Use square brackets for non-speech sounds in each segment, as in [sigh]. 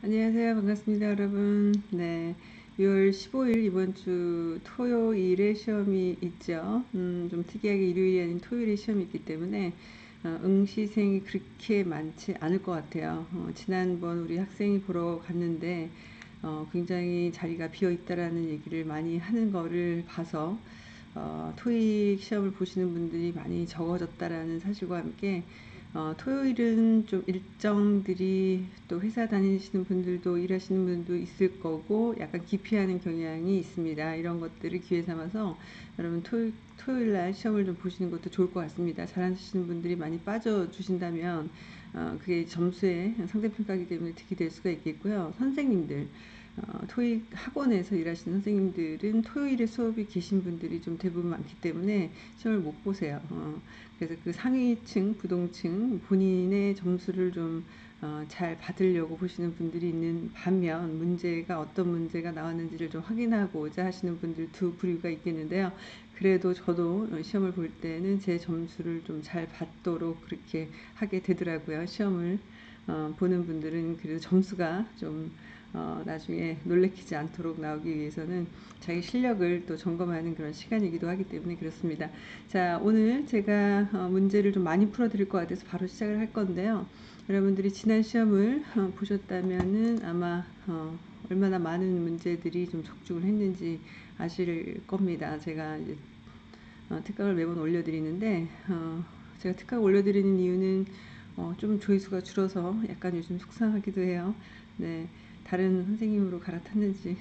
안녕하세요. 반갑습니다, 여러분. 네. 6월 15일 이번 주 토요일에 시험이 있죠. 음, 좀 특이하게 일요일이 아닌 토요일에 시험이 있기 때문에 어, 응시생이 그렇게 많지 않을 것 같아요. 어, 지난번 우리 학생이 보러 갔는데 어, 굉장히 자리가 비어 있다라는 얘기를 많이 하는 거를 봐서 어, 토익 시험을 보시는 분들이 많이 적어졌다라는 사실과 함께 어, 토요일은 좀 일정들이 또 회사 다니시는 분들도 일하시는 분도 있을 거고 약간 기피하는 경향이 있습니다. 이런 것들을 기회 삼아서 여러분 토, 토요일 날 시험을 좀 보시는 것도 좋을 것 같습니다. 잘하시는 분들이 많이 빠져주신다면 어, 그게 점수에 상대평가기 때문에 득이 될 수가 있겠고요. 선생님들 어, 토익 학원에서 일하시는 선생님들은 토요일에 수업이 계신 분들이 좀 대부분 많기 때문에 시험을 못 보세요. 어, 그래서 그 상위층, 부동층 본인의 점수를 좀잘 어, 받으려고 보시는 분들이 있는 반면 문제가 어떤 문제가 나왔는지를 좀 확인하고자 하시는 분들 두 부류가 있겠는데요. 그래도 저도 시험을 볼 때는 제 점수를 좀 잘 받도록 그렇게 하게 되더라고요. 시험을 어, 보는 분들은 그래도 점수가 좀 어, 나중에 놀래키지 않도록 나오기 위해서는 자기 실력을 또 점검하는 그런 시간이기도 하기 때문에 그렇습니다. 자, 오늘 제가 어, 문제를 좀 많이 풀어드릴 것 같아서 바로 시작을 할 건데요. 여러분들이 지난 시험을 어, 보셨다면은 아마 어, 얼마나 많은 문제들이 좀 적중을 했는지 아실 겁니다. 제가 이제 어, 특강을 매번 올려드리는데 어, 제가 특강 올려드리는 이유는 어, 좀 조회수가 줄어서 약간 요즘 속상하기도 해요. 네. 다른 선생님으로 갈아탔는지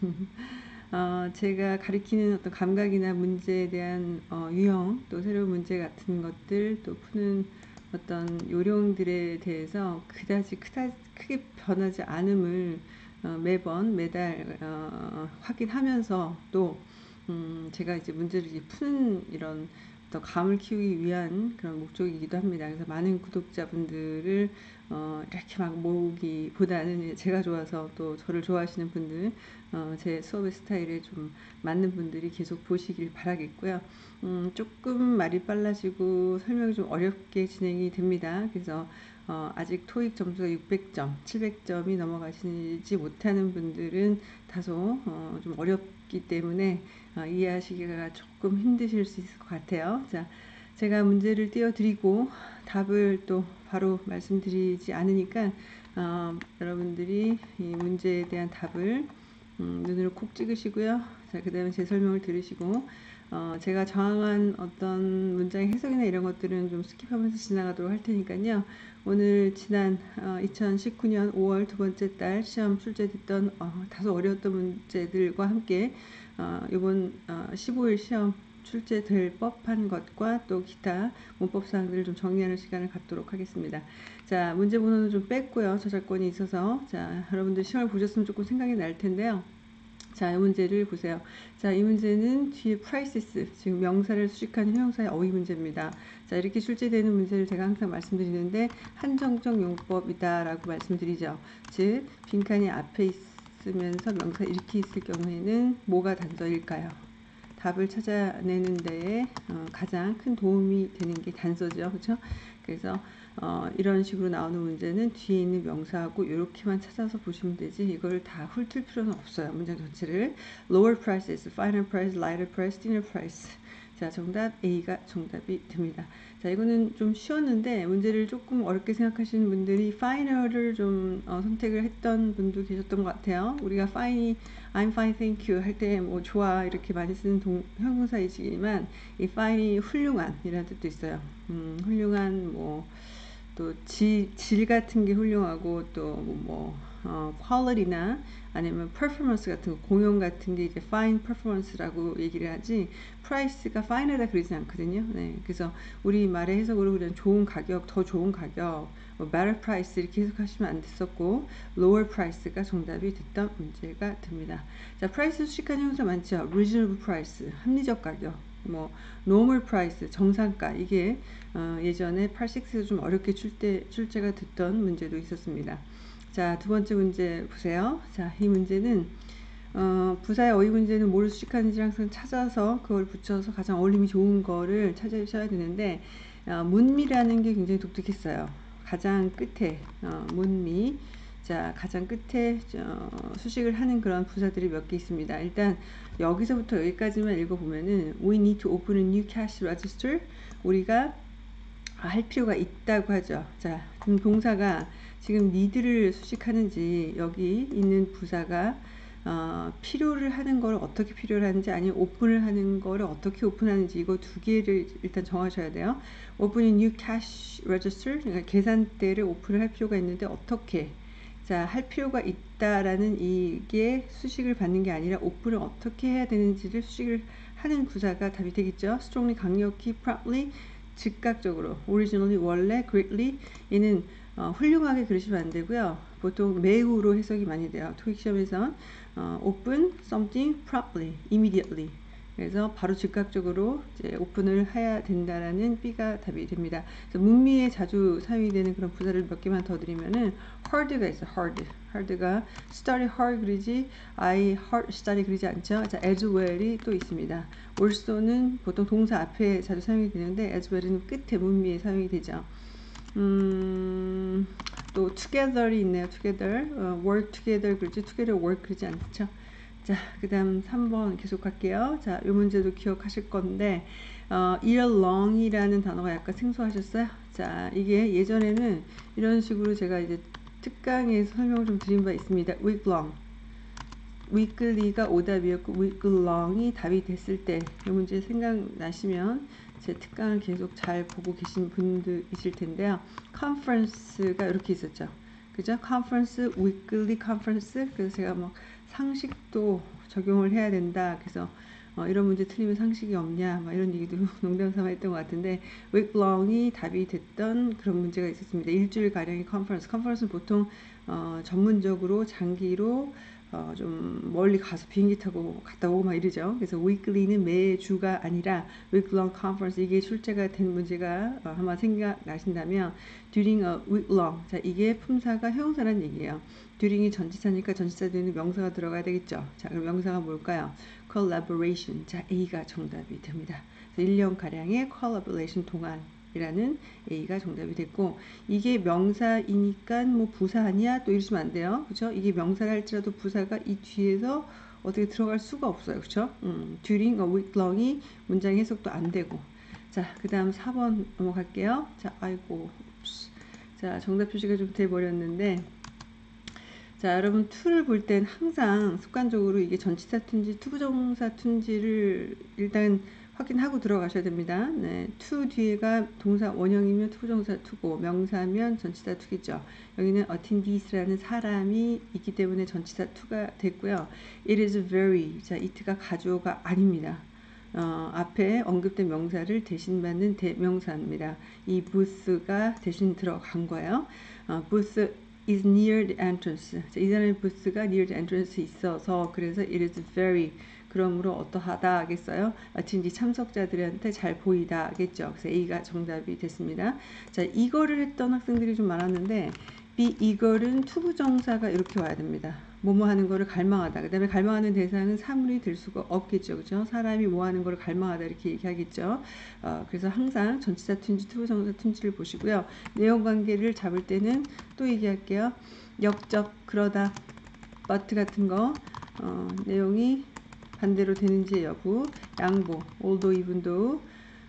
[laughs] 어, 제가 가리키는 어떤 감각이나 문제에 대한 어, 유형 또 새로운 문제 같은 것들 또 푸는 어떤 요령들에 대해서 그다지 크다, 크게 변하지 않음을 어, 매번 매달 어, 확인하면서 또 음, 제가 이제 문제를 이제 푸는 이런 더 감을 키우기 위한 그런 목적이기도 합니다. 그래서 많은 구독자분들을 어, 이렇게 막 모으기보다는 제가 좋아서 또 저를 좋아하시는 분들, 어, 제 수업의 스타일에 좀 맞는 분들이 계속 보시길 바라겠고요. 음, 조금 말이 빨라지고 설명이 좀 어렵게 진행이 됩니다. 그래서 어, 아직 토익 점수가 600점, 700점이 넘어가시지 못하는 분들은 다소 어, 좀 어렵기 때문에 어, 이해하시기가 조금 힘드실 수 있을 것 같아요. 자, 제가 문제를 띄워드리고 답을 또 바로 말씀드리지 않으니까 어, 여러분들이 이 문제에 대한 답을 음, 눈으로 콕 찍으시고요. 자, 그 다음에 제 설명을 들으시고 어, 제가 정한 어떤 문장의 해석이나 이런 것들은 좀 스킵하면서 지나가도록 할 테니까요. 오늘 지난 어, 2019년 5월 두 번째 달 시험 출제됐던 어, 다소 어려웠던 문제들과 함께 어, 이번 어, 15일 시험 출제될 법한 것과 또 기타 문법 사항들을 좀 정리하는 시간을 갖도록 하겠습니다. 자, 문제 번호는 좀 뺐고요. 저작권이 있어서 자, 여러분들 시험을 보셨으면 조금 생각이 날 텐데요. 자, 이 문제를 보세요. 자, 이 문제는 뒤에 prices, 지금 명사를 수식하는 형용사의 어휘 문제입니다. 자, 이렇게 출제되는 문제를 제가 항상 말씀드리는데 한정적 용법이다라고 말씀드리죠. 즉, 빈칸이 앞에 있으면서 명사 이렇게 있을 경우에는 뭐가 단서일까요? 답을 찾아내는 데에 어, 가장 큰 도움이 되는 게 단서죠. 그렇죠? 그래서 어, 이런 식으로 나오는 문제는 뒤에 있는 명사하고 이렇게만 찾아서 보시면 되지 이걸 다 훑을 필요는 없어요. 문장 전체를 lower prices, final price, lighter price, thinner price 자 정답 A가 정답이 됩니다. 자 이거는 좀 쉬웠는데 문제를 조금 어렵게 생각하시는 분들이 final을 좀 어, 선택을 했던 분도 계셨던 것 같아요. 우리가 fine이 I'm fine, thank you 할 때 뭐 좋아 이렇게 많이 쓰는 동, 형용사이지만 이 fine이 훌륭한 이라는 뜻도 있어요. 음, 훌륭한 뭐 또질 같은 게 훌륭하고 또뭐 어, quality나 아니면 performance 같은 거, 공용 같은 게 이제 fine performance라고 얘기를 하지 price가 fine하다 그러지 않거든요. 네, 그래서 우리 말의 해석으로 그냥 좋은 가격, 더 좋은 가격, 뭐 better price 이렇게 해석하시면 안 됐었고 lower price가 정답이 됐던 문제가 됩니다. 자, price 수식한 형사 많죠. reasonable price, 합리적 가격. 뭐 normal price 정상가 이게 어, 예전에 86에서 좀 어렵게 출제 출제가 됐던 문제도 있었습니다. 자, 두 번째 문제 보세요. 자, 이 문제는 어, 부사의 어휘 문제는 뭘 수식하는지 항상 찾아서 그걸 붙여서 가장 어울림이 좋은 거를 찾으셔야 되는데 어, 문미라는 게 굉장히 독특했어요. 가장 끝에 어, 문미 자, 가장 끝에 저, 수식을 하는 그런 부사들이 몇 개 있습니다. 일단 여기서부터 여기까지만 읽어보면은 We need to open a new cash register. 우리가 할 필요가 있다고 하죠. 자, 그럼 동사가 지금 need를 수식하는지 여기 있는 부사가 어, 필요를 하는 걸 어떻게 필요를 하는지 아니면 오픈을 하는 거를 어떻게 오픈하는지 이거 두 개를 일단 정하셔야 돼요. 오픈 new cash register 그러니까 계산대를 오픈을 할 필요가 있는데 어떻게 자, 할 필요가 있다라는 이게 수식을 받는 게 아니라 오픈을 어떻게 해야 되는지를 수식을 하는 부사가 답이 되겠죠. strongly 강력히 promptly 즉각적으로 originally 원래 greatly 얘는 어, 훌륭하게 그러시면 안 되고요. 보통 매우로 해석이 많이 돼요. 토익 시험에선 어, open something promptly, immediately. 그래서 바로 즉각적으로 이제 오픈을 해야 된다라는 B가 답이 됩니다. 그래서 문미에 자주 사용이 되는 그런 부사를 몇 개만 더 드리면은 hard가 있어, hard. hard가 study hard 그리지 I hard study 그리지 않죠. 자, as well이 또 있습니다. also는 보통 동사 앞에 자주 사용이 되는데 as well은 끝에 문미에 사용이 되죠. 음, 또 together이 있네요. together, 어, work together 그러지 together work 그러지 않죠. 자, 그 다음 3번 계속 할게요. 자, 이 문제도 기억하실 건데, 어, year long이라는 단어가 약간 생소하셨어요? 자, 이게 예전에는 이런 식으로 제가 이제 특강에서 설명을 좀 드린 바 있습니다. week long. weekly가 오답이었고, week long이 답이 됐을 때, 이 문제 생각나시면 제 특강을 계속 잘 보고 계신 분들 있을 텐데요. conference가 이렇게 있었죠. 그죠? conference, weekly conference. 그래서 제가 막 상식도 적용을 해야 된다. 그래서 어, 이런 문제 틀리면 상식이 없냐, 막 이런 얘기도 [laughs] 농담 삼아 했던 것 같은데, long이 답이 됐던 그런 문제가 있었습니다. 일주일 가량의 컨퍼런스. 컨퍼런스는 보통 어, 전문적으로 장기로 어, 좀 멀리 가서 비행기 타고 갔다 오고 막 이러죠. 그래서 weekly는 매주가 아니라 week long conference 이게 출제가 된 문제가 어, 아마 생각나신다면 during a week long 자 이게 품사가 형용사란 얘기예요. during이 전치사니까 전치사 되는 명사가 들어가야 되겠죠. 자 그럼 명사가 뭘까요? collaboration 자 A가 정답이 됩니다. 1년 가량의 collaboration 동안 이라는 A가 정답이 됐고 이게 명사이니까 뭐 부사 아니야? 또 이러시면 안 돼요. 그죠 이게 명사를 할지라도 부사가 이 뒤에서 어떻게 들어갈 수가 없어요. 그죠 음, during a week long이 문장 해석도 안 되고. 자 그 다음 4번 넘어갈게요. 자 아이고 자 정답 표시가 좀 돼버렸는데. 자 여러분 to를 볼땐 항상 습관적으로 이게 전치사 to인지 to부정사 to인지를 일단 확인하고 들어가셔야 됩니다. 네, to 뒤에가 동사 원형이면 to부정사 to고 명사면 전치사 to겠죠. 여기는 attendee라는 사람이 있기 때문에 전치사 to가 됐고요. It is very 자 it가 가주어가 아닙니다. 어, 앞에 언급된 명사를 대신 받는 대명사입니다. 이 booth가 대신 들어간 거예요. 어, booth is near the entrance. 자, 이 사람의 booth가 near the entrance 있어서 그래서 it is very 그러므로 어떠하다 하겠어요? 마치 참석자들한테 잘 보이다 하겠죠. 그래서 A가 정답이 됐습니다. 자, 이거를 했던 학생들이 좀 많았는데 B 이걸은 투부정사가 이렇게 와야 됩니다. 뭐뭐 하는 거를 갈망하다. 그 다음에 갈망하는 대상은 사물이 될 수가 없겠죠. 그죠? 사람이 뭐 하는 거를 갈망하다 이렇게 얘기하겠죠. 어, 그래서 항상 전치사 to인지, to부정사 to인지를 보시고요. 내용 관계를 잡을 때는 또 얘기할게요. 역접, 그러다, but 같은 거, 어, 내용이 반대로 되는지 여부, 양보, although, even though,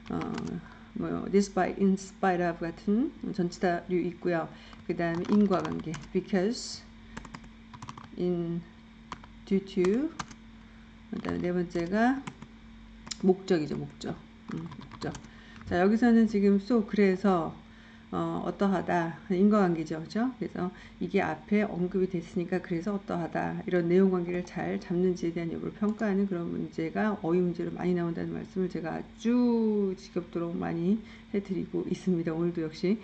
어, 뭐, despite, in spite of 같은 전치사류 있고요. 그 다음에 인과관계, because, in, due to, 그 다음에 네 번째가 목적이죠, 목적. 음, 목적. 자, 여기서는 지금 so, 그래서, 어, 어떠하다 인과관계죠, 그죠? 그래서 이게 앞에 언급이 됐으니까 그래서 어떠하다 이런 내용 관계를 잘 잡는지에 대한 여부를 평가하는 그런 문제가 어휘 문제로 많이 나온다는 말씀을 제가 아주 지겹도록 많이 해드리고 있습니다. 오늘도 역시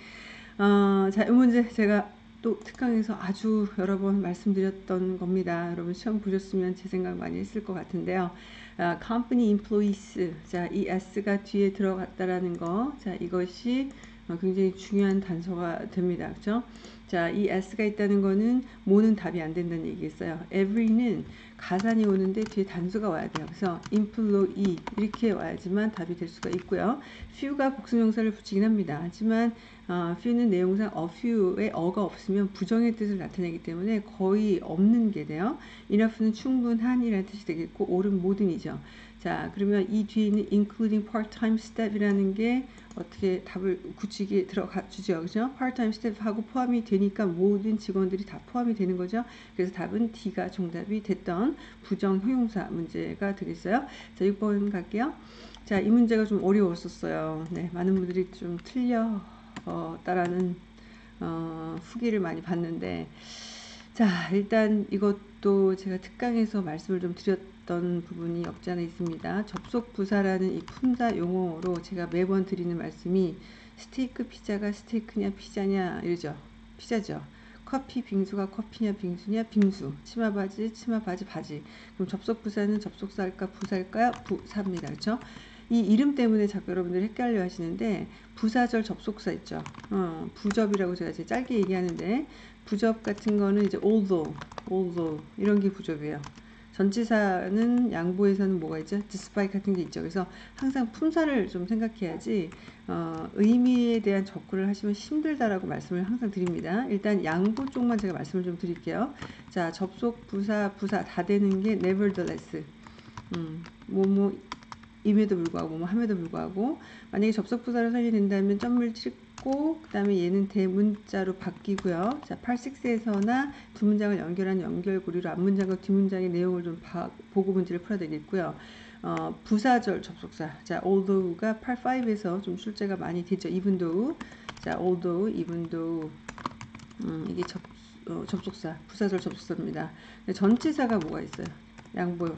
어, 자, 이 문제 제가 또 특강에서 아주 여러 번 말씀드렸던 겁니다. 여러분 시험 보셨으면 제 생각 많이 했을 것 같은데요. 아, company employees, 자, 이 s가 뒤에 들어갔다라는 거, 자, 이것이 어, 굉장히 중요한 단서가 됩니다. 그죠? 자, 이 s가 있다는 거는 뭐는 답이 안 된다는 얘기겠어요. every는 가산이 오는데 뒤에 단수가 와야 돼요. 그래서 employee 이렇게 와야지만 답이 될 수가 있고요. few가 복수명사를 붙이긴 합니다. 하지만 어, few는 내용상 a few의 어가 없으면 부정의 뜻을 나타내기 때문에 거의 없는 게 돼요. enough는 충분한이라는 뜻이 되겠고 all은 모든이죠. 자, 그러면 이 뒤에 있는 including part-time staff이라는 게 어떻게 답을 굳히게 들어가 주죠. 그죠? part-time staff하고 포함이 되니까 모든 직원들이 다 포함이 되는 거죠. 그래서 답은 D가 정답이 됐던 부정 형용사 문제가 되겠어요. 자, 6번 갈게요. 자, 이 문제가 좀 어려웠었어요. 네, 많은 분들이 좀 틀려 어, 어, 후기를 많이 봤는데 자, 일단 이것도 제가 특강에서 말씀을 좀 드렸 던 부분이 없지 않아 있습니다. 접속 부사라는 이 품사 용어로 제가 매번 드리는 말씀이 스테이크 피자가 스테이크냐 피자냐 이러죠. 피자죠. 커피 빙수가 커피냐 빙수냐 빙수. 치마 바지 치마 바지 바지. 그럼 접속 부사는 접속사일까 부사일까요? 부사입니다. 그렇죠? 이 이름 때문에 자꾸 여러분들 헷갈려 하시는데 부사절 접속사 있죠. 어, 부접이라고 제가 이제 짧게 얘기하는데 부접 같은 거는 이제 although, although 이런 게 부접이에요. 전치사는 양보에서는 뭐가 있죠? despite 같은 게 있죠. 그래서 항상 품사를 좀 생각해야지 어, 의미에 대한 접근을 하시면 힘들다라고 말씀을 항상 드립니다. 일단 양보 쪽만 제가 말씀을 좀 드릴게요. 자, 접속 부사 부사 다 되는 게 nevertheless. 음, 뭐뭐 임에도 불구하고 뭐 함에도 불구하고 만약에 접속 부사를 살게 된다면 점을 찍 고 그 다음에 얘는 대문자로 바뀌고요. 자, 86에서나 두 문장을 연결한 연결고리로 앞 문장과 뒷 문장의 내용을 좀 봐, 보고 문제를 풀어야 되겠고요. 어, 부사절 접속사. 자, although가 85에서 좀 출제가 많이 되죠. even though. 자, although, even though. 음, 이게 접, 어, 접속사, 부사절 접속사입니다. 전치사가 뭐가 있어요? 양보,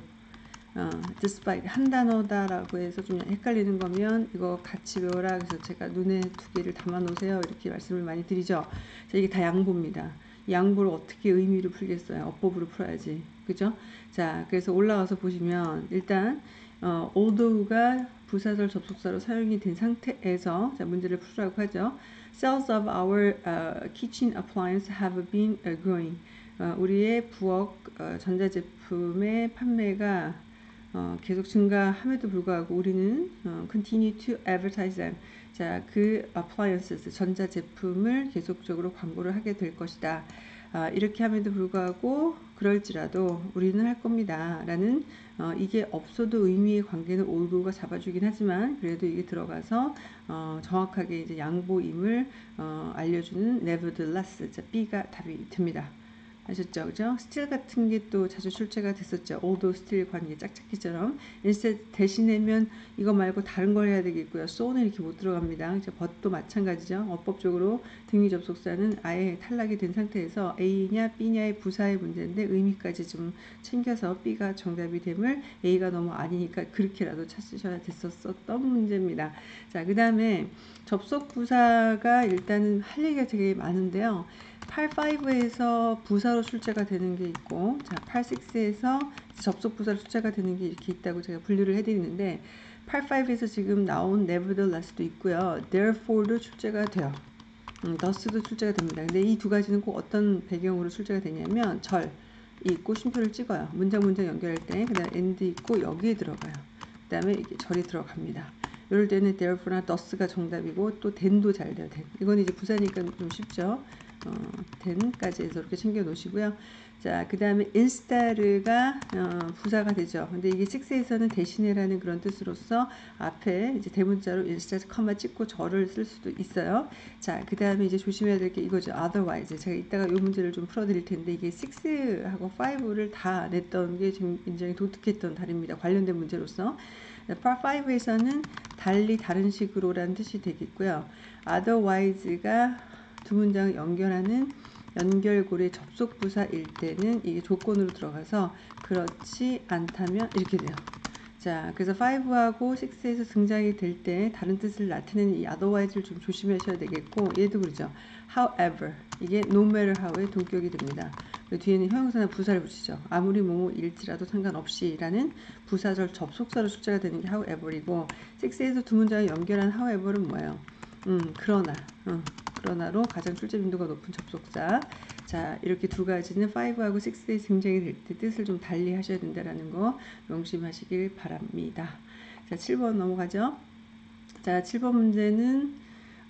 어, despite 한 단어다라고 해서 좀 헷갈리는 거면 이거 같이 외워라. 그래서 제가 눈에 두 개를 담아 놓으세요. 이렇게 말씀을 많이 드리죠. 자 이게 다 양보입니다. 양보를 어떻게 의미로 풀겠어요? 어법으로 풀어야지. 그죠? 자 그래서 올라가서 보시면 일단 어, although가 부사절 접속사로 사용이 된 상태에서 자 문제를 풀으라고 하죠. Sales of our uh, kitchen appliance have been uh, growing. 어, 우리의 부엌 어, 전자제품의 판매가 어, 계속 증가함에도 불구하고 우리는 어, continue to advertise them. 자, 그 appliances 전자제품을 계속적으로 광고를 하게 될 것이다. 아, 이렇게 함에도 불구하고 그럴지라도 우리는 할 겁니다. 라는 어, 이게 없어도 의미의 관계는 올도가 잡아주긴 하지만 그래도 이게 들어가서 어, 정확하게 이제 양보임을 어, 알려주는 nevertheless 자, B가 답이 됩니다. 아셨죠? 그죠? still 같은 게 또 자주 출제가 됐었죠. although still 관계 짝짝이처럼. instead 대신에면 이거 말고 다른 걸 해야 되겠고요. so는 이렇게 못 들어갑니다. 이제 but도 마찬가지죠. 어법적으로 등위 접속사는 아예 탈락이 된 상태에서 A냐 B냐의 부사의 문제인데 의미까지 좀 챙겨서 B가 정답이 됨을 A가 너무 아니니까 그렇게라도 찾으셔야 됐었던 문제입니다. 자, 그 다음에 접속 부사가 일단은 할 얘기가 되게 많은데요. 85에서 부사로 출제가 되는 게 있고 자 86에서 접속 부사로 출제가 되는 게 이렇게 있다고 제가 분류를 해드리는데 85에서 지금 나온 nevertheless도 있고요. therefore도 출제가 돼요. 음, thus도 출제가 됩니다. 근데 이 두 가지는 꼭 어떤 배경으로 출제가 되냐면 절. 있고 쉼표를 찍어요. 문장 문장 연결할 때그 다음에 and 있고 여기에 들어가요. 그 다음에 이게 절이 들어갑니다. 이럴 때는 therefore나 thus가 정답이고 또 then도 잘 돼요. then. 이건 이제 부사니까 좀 쉽죠 어, den까지 해서 이렇게 챙겨 놓으시고요. 자, 그 다음에 instead가 어, 부사가 되죠. 근데 이게 6에서는 대신에라는 그런 뜻으로서 앞에 이제 대문자로 instead 컴마 찍고 절을 쓸 수도 있어요. 자, 그 다음에 이제 조심해야 될 게 이거죠. otherwise. 제가 이따가 이 문제를 좀 풀어드릴 텐데 이게 6하고 5를 다 냈던 게 지금 굉장히 독특했던 달입니다. 관련된 문제로서. part 5에서는 달리 다른 식으로라는 뜻이 되겠고요. otherwise가 두 문장을 연결하는 연결고리 접속 부사일 때는 이게 조건으로 들어가서 그렇지 않다면 이렇게 돼요. 자, 그래서 5하고 6에서 등장이 될 때 다른 뜻을 나타내는 이 otherwise를 좀 조심하셔야 되겠고 얘도 그러죠. however 이게 no matter how의 동격이 됩니다. 그 뒤에는 형용사나 부사를 붙이죠. 아무리 뭐일지라도 상관없이 라는 부사절 접속사로 출제가 되는 게 however이고 6에서 두 문장을 연결한 however은 뭐예요? 음, 그러나 음, 그러나로 가장 출제 빈도가 높은 접속사. 자, 이렇게 두 가지는 5하고 6의 등장이 될 때 뜻을 좀 달리 하셔야 된다는 거 명심하시길 바랍니다. 자, 7번 넘어가죠. 자, 7번 문제는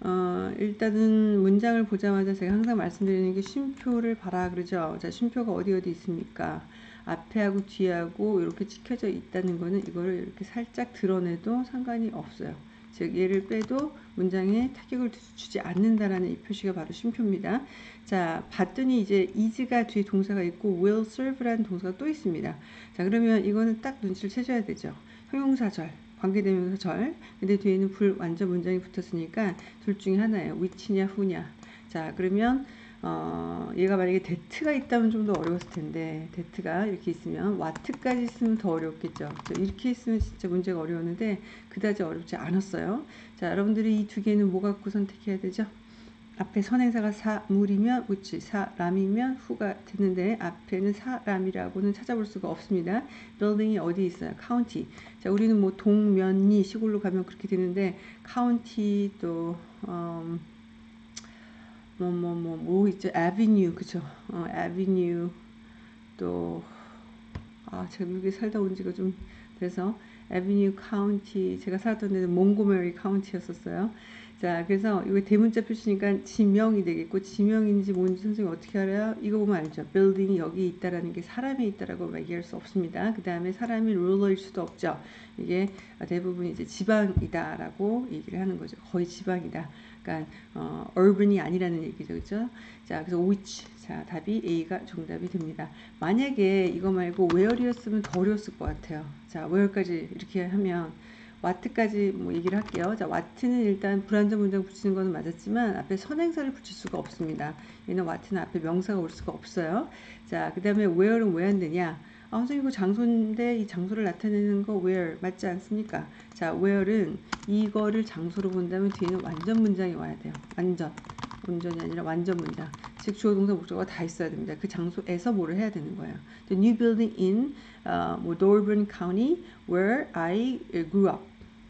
어, 일단은 문장을 보자마자 제가 항상 말씀드리는 게 쉼표를 봐라 그러죠. 자, 쉼표가 어디 어디 있습니까? 앞에하고 뒤하고 이렇게 찍혀져 있다는 거는 이거를 이렇게 살짝 드러내도 상관이 없어요. 즉 얘를 빼도 문장에 타격을 주지 않는다라는 이 표시가 바로 쉼표입니다. 자, 봤더니 이제 is가 뒤에 동사가 있고 will serve라는 동사가 또 있습니다. 자, 그러면 이거는 딱 눈치를 채셔야 되죠. 형용사절, 관계대명사 절. 근데 뒤에는 불 완전 문장이 붙었으니까 둘 중에 하나예요. which냐, who냐. 자, 그러면 어, 얘가 만약에 that이 있다면 좀 더 어려웠을 텐데 that이 이렇게 있으면 what까지 있으면 더 어렵겠죠. 이렇게 있으면 진짜 문제가 어려웠는데 그다지 어렵지 않았어요. 자, 여러분들이 이 두 개는 뭐 갖고 선택해야 되죠? 앞에 선행사가 사물이면 which, 사람이면 who가 되는데 앞에는 사람이라고는 찾아볼 수가 없습니다. building이 어디 있어요? county. 자, 우리는 뭐 동면이 시골로 가면 그렇게 되는데 카운티 또 음, 뭐뭐 뭐 뭐 있죠? avenue 그죠? 어, avenue 또 아, 제가 미국에 살다 온 지가 좀 돼서 avenue county 제가 살았던 데는 몽고메리 카운티였었어요. 자, 그래서 이거 대문자 표시니까 지명이 되겠고 지명인지 뭔지 선생님 어떻게 알아요? 이거 보면 알죠. building이 여기 있다라는 게 사람이 있다라고 얘기할 수 없습니다. 그 다음에 사람이 ruler일 수도 없죠. 이게 대부분 이제 지방이다라고 얘기를 하는 거죠. 거의 지방이다. 그러니까 어, urban이 아니라는 얘기죠, 그렇죠? 자, 그래서 which 자 답이 A가 정답이 됩니다. 만약에 이거 말고 where이었으면 더 어려웠을 것 같아요. 자, where까지 이렇게 하면 와트까지 뭐 얘기를 할게요. 자, 와트는 일단 불완전 문장 붙이는 거는 맞았지만 앞에 선행사를 붙일 수가 없습니다. 얘는 와트는 앞에 명사가 올 수가 없어요. 자, 그 다음에 where는 왜 안 되냐? 아, 선생님 이거 장소인데 이 장소를 나타내는 거 where 맞지 않습니까? 자, where는 이거를 장소로 본다면 뒤에는 완전 문장이 와야 돼요. 완전. 온전이 아니라 완전 문장. 즉 주어 동사 목적어가 다 있어야 됩니다. 그 장소에서 뭐를 해야 되는 거예요. The new building in uh, 뭐 Dorburn County where I grew up.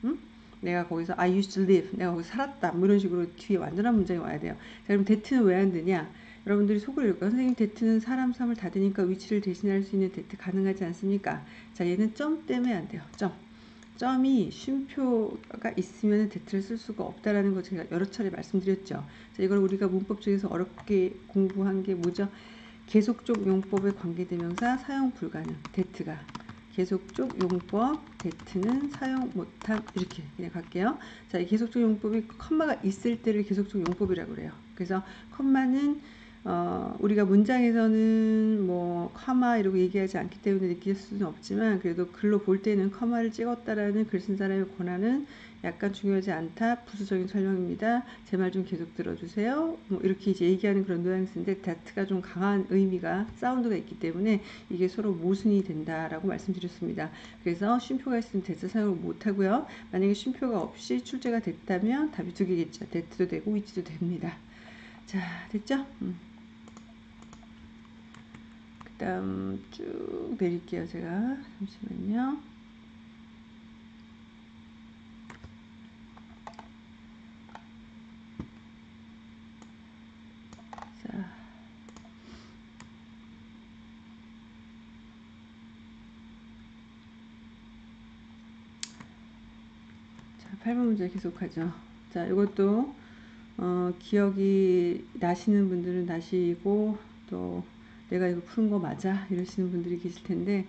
음? 내가 거기서 I used to live. 내가 거기서 살았다. 뭐 이런 식으로 뒤에 완전한 문장이 와야 돼요. 자, 그럼 대트는 왜 안 되냐? 여러분들이 속을 읽을까요? 선생님 that은 사람 사물 다 되니까 which를 대신할 수 있는 that 가능하지 않습니까? 자 얘는 점 때문에 안 돼요. 점. 점이 쉼표가 있으면 that을 쓸 수가 없다라는 거 제가 여러 차례 말씀드렸죠. 자 이걸 우리가 문법 중에서 어렵게 공부한 게 뭐죠? 계속적 용법의 관계대명사 사용 불가능. that이 계속적 용법 that은 사용 못한 이렇게 그냥 갈게요. 자, 이 계속적 용법이 콤마가 있을 때를 계속적 용법이라고 그래요. 그래서 콤마는 어, 우리가 문장에서는 뭐 콤마 이러고 얘기하지 않기 때문에 느낄 수는 없지만 그래도 글로 볼 때는 콤마를 찍었다라는 글 쓴 사람의 권한은 약간 중요하지 않다 부수적인 설명입니다. 제 말 좀 계속 들어주세요. 뭐 이렇게 이제 얘기하는 그런 뉘앙스인데 다트가 좀 강한 의미가 사운드가 있기 때문에 이게 서로 모순이 된다라고 말씀드렸습니다. 그래서 쉼표가 있으면 that 사용을 못 하고요. 만약에 쉼표가 없이 출제가 됐다면 답이 두 개겠죠. that도 되고 which도 됩니다. 자 됐죠? 음. 다음 쭉 내릴게요 제가. 잠시만요. 자, 자 8번 문제 계속하죠. 자 이것도 어, 기억이 나시는 분들은 나시고 또 내가 이거 푸는 거 맞아 이러시는 분들이 계실 텐데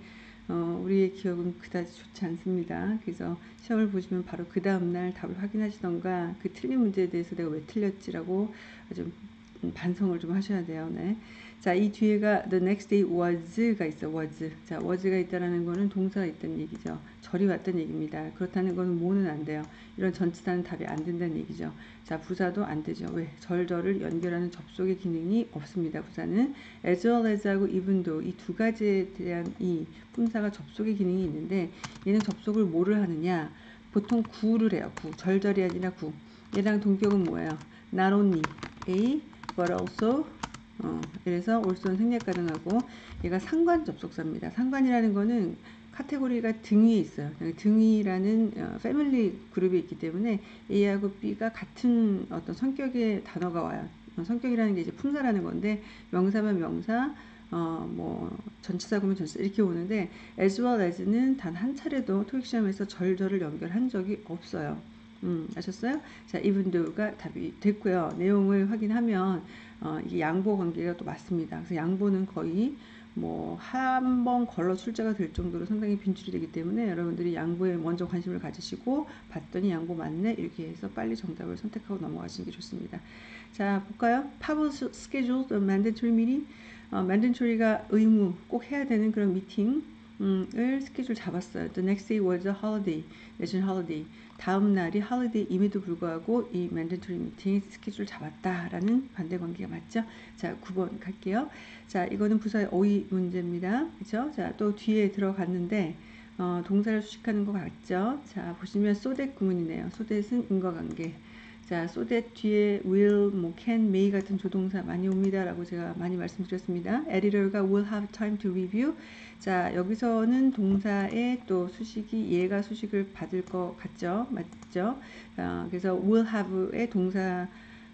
어, 우리의 기억은 그다지 좋지 않습니다. 그래서 시험을 보시면 바로 그 다음날 답을 확인하시던가 그 틀린 문제에 대해서 내가 왜 틀렸지라고 좀 반성을 좀 하셔야 돼요. 네. 자, 이 뒤에가 the next day was가 있어, was. 자, was가 있다라는 거는 동사가 있다는 얘기죠. 절이 왔다는 얘기입니다. 그렇다는 거는 뭐는 안 돼요. 이런 전치사는 답이 안 된다는 얘기죠. 자, 부사도 안 되죠. 왜? 절절을 연결하는 접속의 기능이 없습니다. 부사는 as well as하고 even도 이두 가지에 대한 이 품사가 접속의 기능이 있는데 얘는 접속을 뭐를 하느냐? 보통 구를 해요. 구. 절절이 아니라 구. 얘랑 동격은 뭐예요? not only a but also 어, 그래서 올소는 생략 가능하고 얘가 상관 접속사입니다. 상관이라는 거는 카테고리가 등 위에 있어요. 등 위라는 어, 패밀리 그룹이 있기 때문에 A하고 B가 같은 어떤 성격의 단어가 와요. 어, 성격이라는 게 이제 품사라는 건데 명사면 명사, 어, 뭐 전치사구면 전치사 이렇게 오는데 as well as는 단 한 차례도 토익 시험에서 절절을 연결한 적이 없어요. 음, 아셨어요? 자, though가 답이 됐고요. 내용을 확인하면 어, 이게 양보 관계가 또 맞습니다. 그래서 양보는 거의 뭐 한 번 걸러 출제가 될 정도로 상당히 빈출이 되기 때문에 여러분들이 양보에 먼저 관심을 가지시고 봤더니 양보 맞네 이렇게 해서 빨리 정답을 선택하고 넘어가시는 게 좋습니다. 자 볼까요? Scheduled a mandatory meeting. 어, mandatory가 의무 꼭 해야 되는 그런 미팅 을 스케줄 잡았어요. The next day was a holiday, national holiday. 다음 날이 holiday임에도 불구하고 이 mandatory meeting 스케줄 잡았다라는 반대 관계가 맞죠? 자, 9번 갈게요. 자, 이거는 부사의 어휘 문제입니다. 그죠? 자, 또 뒤에 들어갔는데 어, 동사를 수식하는 것 같죠? 자, 보시면 that 구문이네요. that은 인과관계. 자, so that 뒤에 will, 뭐 can, may 같은 조동사 많이 옵니다라고 제가 많이 말씀드렸습니다. editor가 will have time to review. 자, 여기서는 동사의 또 수식이 얘가 수식을 받을 것 같죠? 맞죠? 어, 그래서 will have의 동사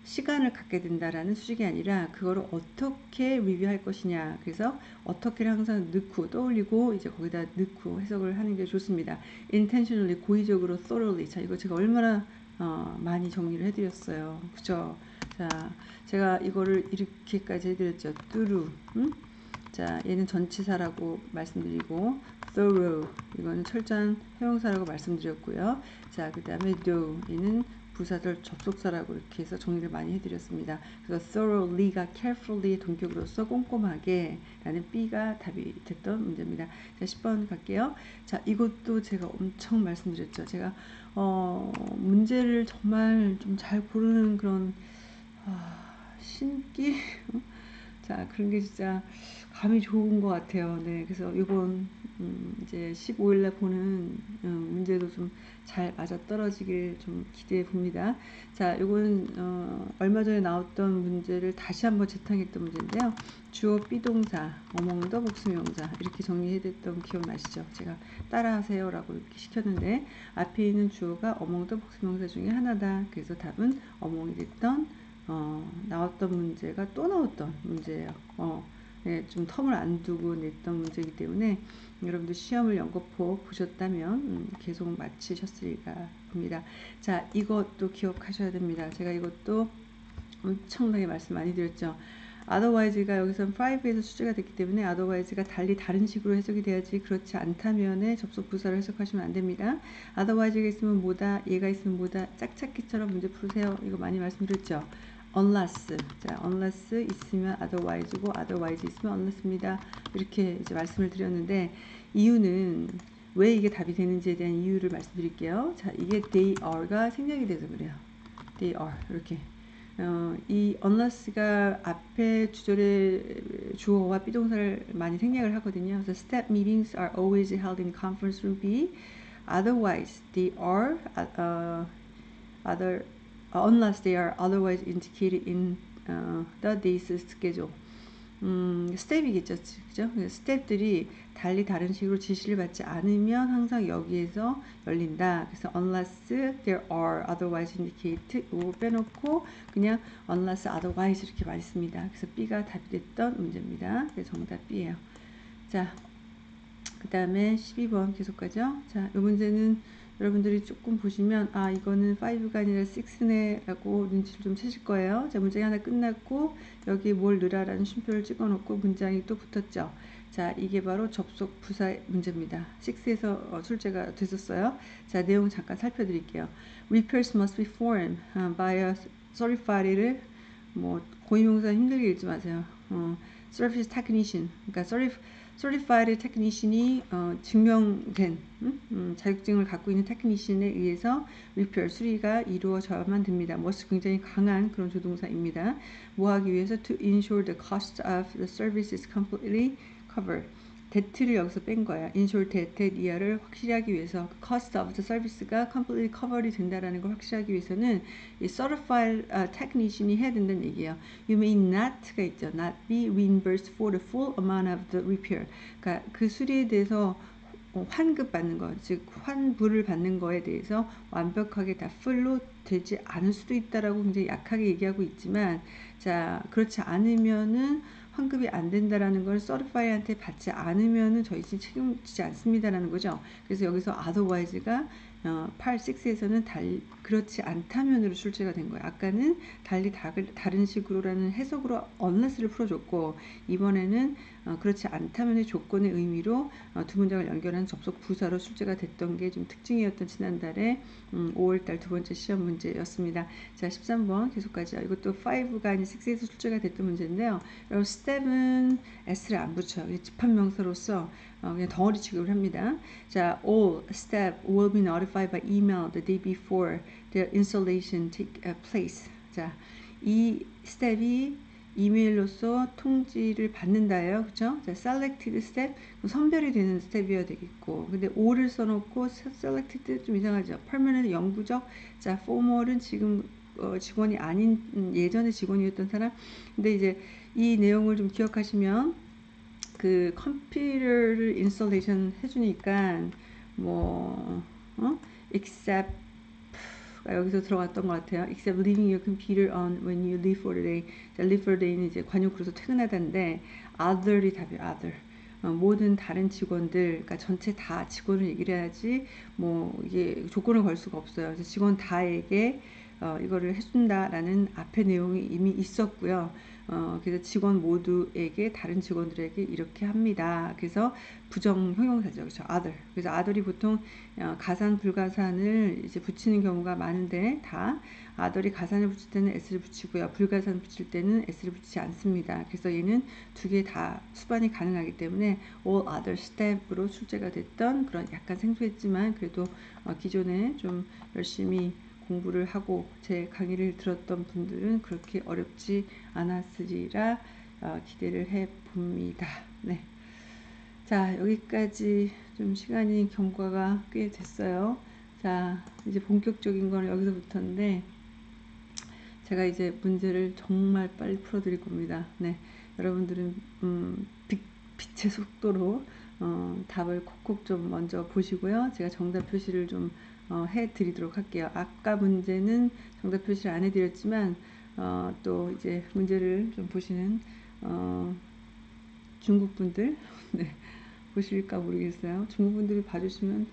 시간을 갖게 된다라는 수식이 아니라 그거를 어떻게 리뷰할 것이냐. 그래서 어떻게를 항상 넣고 떠올리고 이제 거기다 넣고 해석을 하는 게 좋습니다. intentionally 고의적으로 thoroughly. 자, 이거 제가 얼마나 어, 많이 정리를 해드렸어요. 그죠? 자, 제가 이거를 이렇게까지 해드렸죠. through. 음? 자, 얘는 전치사라고 말씀드리고 thorough 이거는 철저한 형용사라고 말씀드렸고요. 자, 그 다음에 do 얘는 부사절 접속사라고 이렇게 해서 정리를 많이 해드렸습니다. 그래서 thoroughly가 carefully의 동격으로서 꼼꼼하게 라는 B가 답이 됐던 문제입니다. 자, 10번 갈게요. 자, 이것도 제가 엄청 말씀드렸죠. 제가 어, 문제를 정말 좀 잘 고르는 그런 아, 신기? [laughs] 자, 그런 게 진짜 감이 좋은 것 같아요. 네, 그래서 이번 음, 이제 15일날 보는 음, 문제도 좀 잘 맞아 떨어지길 좀 기대해 봅니다. 자, 이건 어, 얼마 전에 나왔던 문제를 다시 한번 재탕했던 문제인데요. 주어 비동사, 어몽더 복수명사 이렇게 정리해뒀던 기억나시죠? 제가 따라하세요 라고 이렇게 시켰는데 앞에 있는 주어가 어몽더 복수명사 중에 하나다. 그래서 답은 어몽이 됐던 어, 나왔던 문제가 또 나왔던 문제예요. 어, 네, 좀 텀을 안 두고 냈던 문제이기 때문에 여러분들 시험을 연거푸 보셨다면 음, 계속 마치셨으리까 봅니다. 자, 이것도 기억하셔야 됩니다. 제가 이것도 엄청나게 말씀 많이 드렸죠. Otherwise가 여기선 5에서 수제가 됐기 때문에 otherwise가 달리 다른 식으로 해석이 돼야지 그렇지 않다면에 접속 부사를 해석하시면 안 됩니다. otherwise가 있으면 뭐다, 얘가 있으면 뭐다, 짝짝기처럼 문제 푸세요. 이거 많이 말씀드렸죠. unless 자 unless 있으면 otherwise고 otherwise 있으면 unless입니다. 이렇게 이제 말씀을 드렸는데 이유는 왜 이게 답이 되는지에 대한 이유를 말씀드릴게요. 자 이게 they are가 생략이 돼서 그래요. they are 이렇게 어, 이 unless가 앞에 주절의 주어와 비동사를 많이 생략을 하거든요. 그래서 step meetings are always held in conference room B. Otherwise, they are uh, other unless they are otherwise indicated in uh, the day's schedule. 음, 스텝이겠죠. 그죠? 스텝들이 달리 다른 식으로 지시를 받지 않으면 항상 여기에서 열린다. 그래서 unless there are otherwise indicated 요 빼놓고 그냥 unless otherwise 이렇게 말했습니다. 그래서 B가 답이 됐던 문제입니다. 그래서 정답 B예요. 자, 그 다음에 12번 계속 가죠. 자, 이 문제는 여러분들이 조금 보시면 아 이거는 5가 아니라 6네 라고 눈치를 좀 채실 거예요. 자 문장이 하나 끝났고 여기 뭘 넣으라라는 쉼표를 찍어 놓고 문장이 또 붙었죠. 자 이게 바로 접속 부사 문제입니다. 6에서 어, 출제가 됐었어요. 자 내용 잠깐 살펴드릴게요. repairs must be performed uh, by a certified를 뭐 고유명사 힘들게 읽지 마세요. 어, service technician 그러니까 Certified Technician이 어, 증명된 음? 음, 자격증을 갖고 있는 technician에 의해서 repair 수리가 이루어져야만 됩니다. must 굉장히 강한 그런 조동사입니다. 뭐 하기 위해서 to ensure the cost of the service is completely covered. that을 여기서 뺀 거야. ensure that 이하를 확실히 하기 위해서 cost of the service가 completely cover이 된다라는 걸 확실하기 위해서는 이 certified uh, technician이 해야 된다는 얘기예요. You may not가 있죠. not be reimbursed for the full amount of the repair. 그러니까 그 수리에 대해서 어, 환급 받는 것, 즉 환불을 받는 거에 대해서 완벽하게 다 풀로 되지 않을 수도 있다라고 굉장히 약하게 얘기하고 있지만 자 그렇지 않으면은 환급이 안 된다라는 걸 서티파이한테 받지 않으면은 저희 집 책임지지 않습니다라는 거죠. 그래서 여기서 otherwise가 어, 8, 6에서는 달, 그렇지 않다면으로 출제가 된 거예요. 아까는 달리 다, 다른 식으로라는 해석으로 unless를 풀어줬고 이번에는 어, 그렇지 않다면의 조건의 의미로 어, 두 문장을 연결한 접속 부사로 출제가 됐던 게 좀 특징이었던 지난달에 음, 5월달 두 번째 시험 문제였습니다. 자 13번 계속 가죠. 이것도 5가 아닌 6에서 출제가 됐던 문제인데요. 여러분 step은 s를 안 붙여요. 집합명사로서 어, 그냥 덩어리 취급을 합니다. 자, all step will be notified by email the day before the installation take place. 자, 이 staff이 이메일로서 통지를 받는다예요. 그죠? 자, selected staff 선별이 되는 staff이어야 되겠고. 근데 all을 써놓고 selected 좀 이상하죠. permanent 영구적. 자, former은 지금 어, 직원이 아닌 음, 예전에 직원이었던 사람. 근데 이제 이 내용을 좀 기억하시면 그 컴퓨터를 installation 해주니까 뭐 어? except 여기서 들어갔던 것 같아요. except leaving your computer on when you leave for the day. 자, leave for the day는 이제 관용구로서 퇴근하다인데 other이 답이에요. other. 어, 모든 다른 직원들, 그러니까 전체 다 직원을 얘기를 해야지 뭐 이게 조건을 걸 수가 없어요. 그래서 직원 다에게 어, 이거를 해준다라는 앞에 내용이 이미 있었고요. 어, 그래서 직원 모두에게 다른 직원들에게 이렇게 합니다. 그래서 부정 형용사죠. 그렇죠? other. 그래서 other이 보통 어, 가산 불가산을 이제 붙이는 경우가 많은데 다 other이 가산을 붙일 때는 s를 붙이고요. 불가산 붙일 때는 s를 붙이지 않습니다. 그래서 얘는 두 개 다 수반이 가능하기 때문에 all other step으로 출제가 됐던 그런 약간 생소했지만 그래도 어, 기존에 좀 열심히 공부를 하고 제 강의를 들었던 분들은 그렇게 어렵지 않았으리라 어, 기대를 해 봅니다. 네. 자, 여기까지 좀 시간이 경과가 꽤 됐어요. 자, 이제 본격적인 거는 여기서부터인데, 제가 이제 문제를 정말 빨리 풀어드릴 겁니다. 네. 여러분들은, 음, 빛, 빛의 속도로, 어, 답을 콕콕 좀 먼저 보시고요. 제가 정답 표시를 좀 어, 해드리도록 할게요. 아까 문제는 정답 표시를 안 해드렸지만 어, 또 이제 문제를 좀 보시는 어, 중국 분들 [laughs] 네, 보실까 모르겠어요. 중국 분들이 봐주시면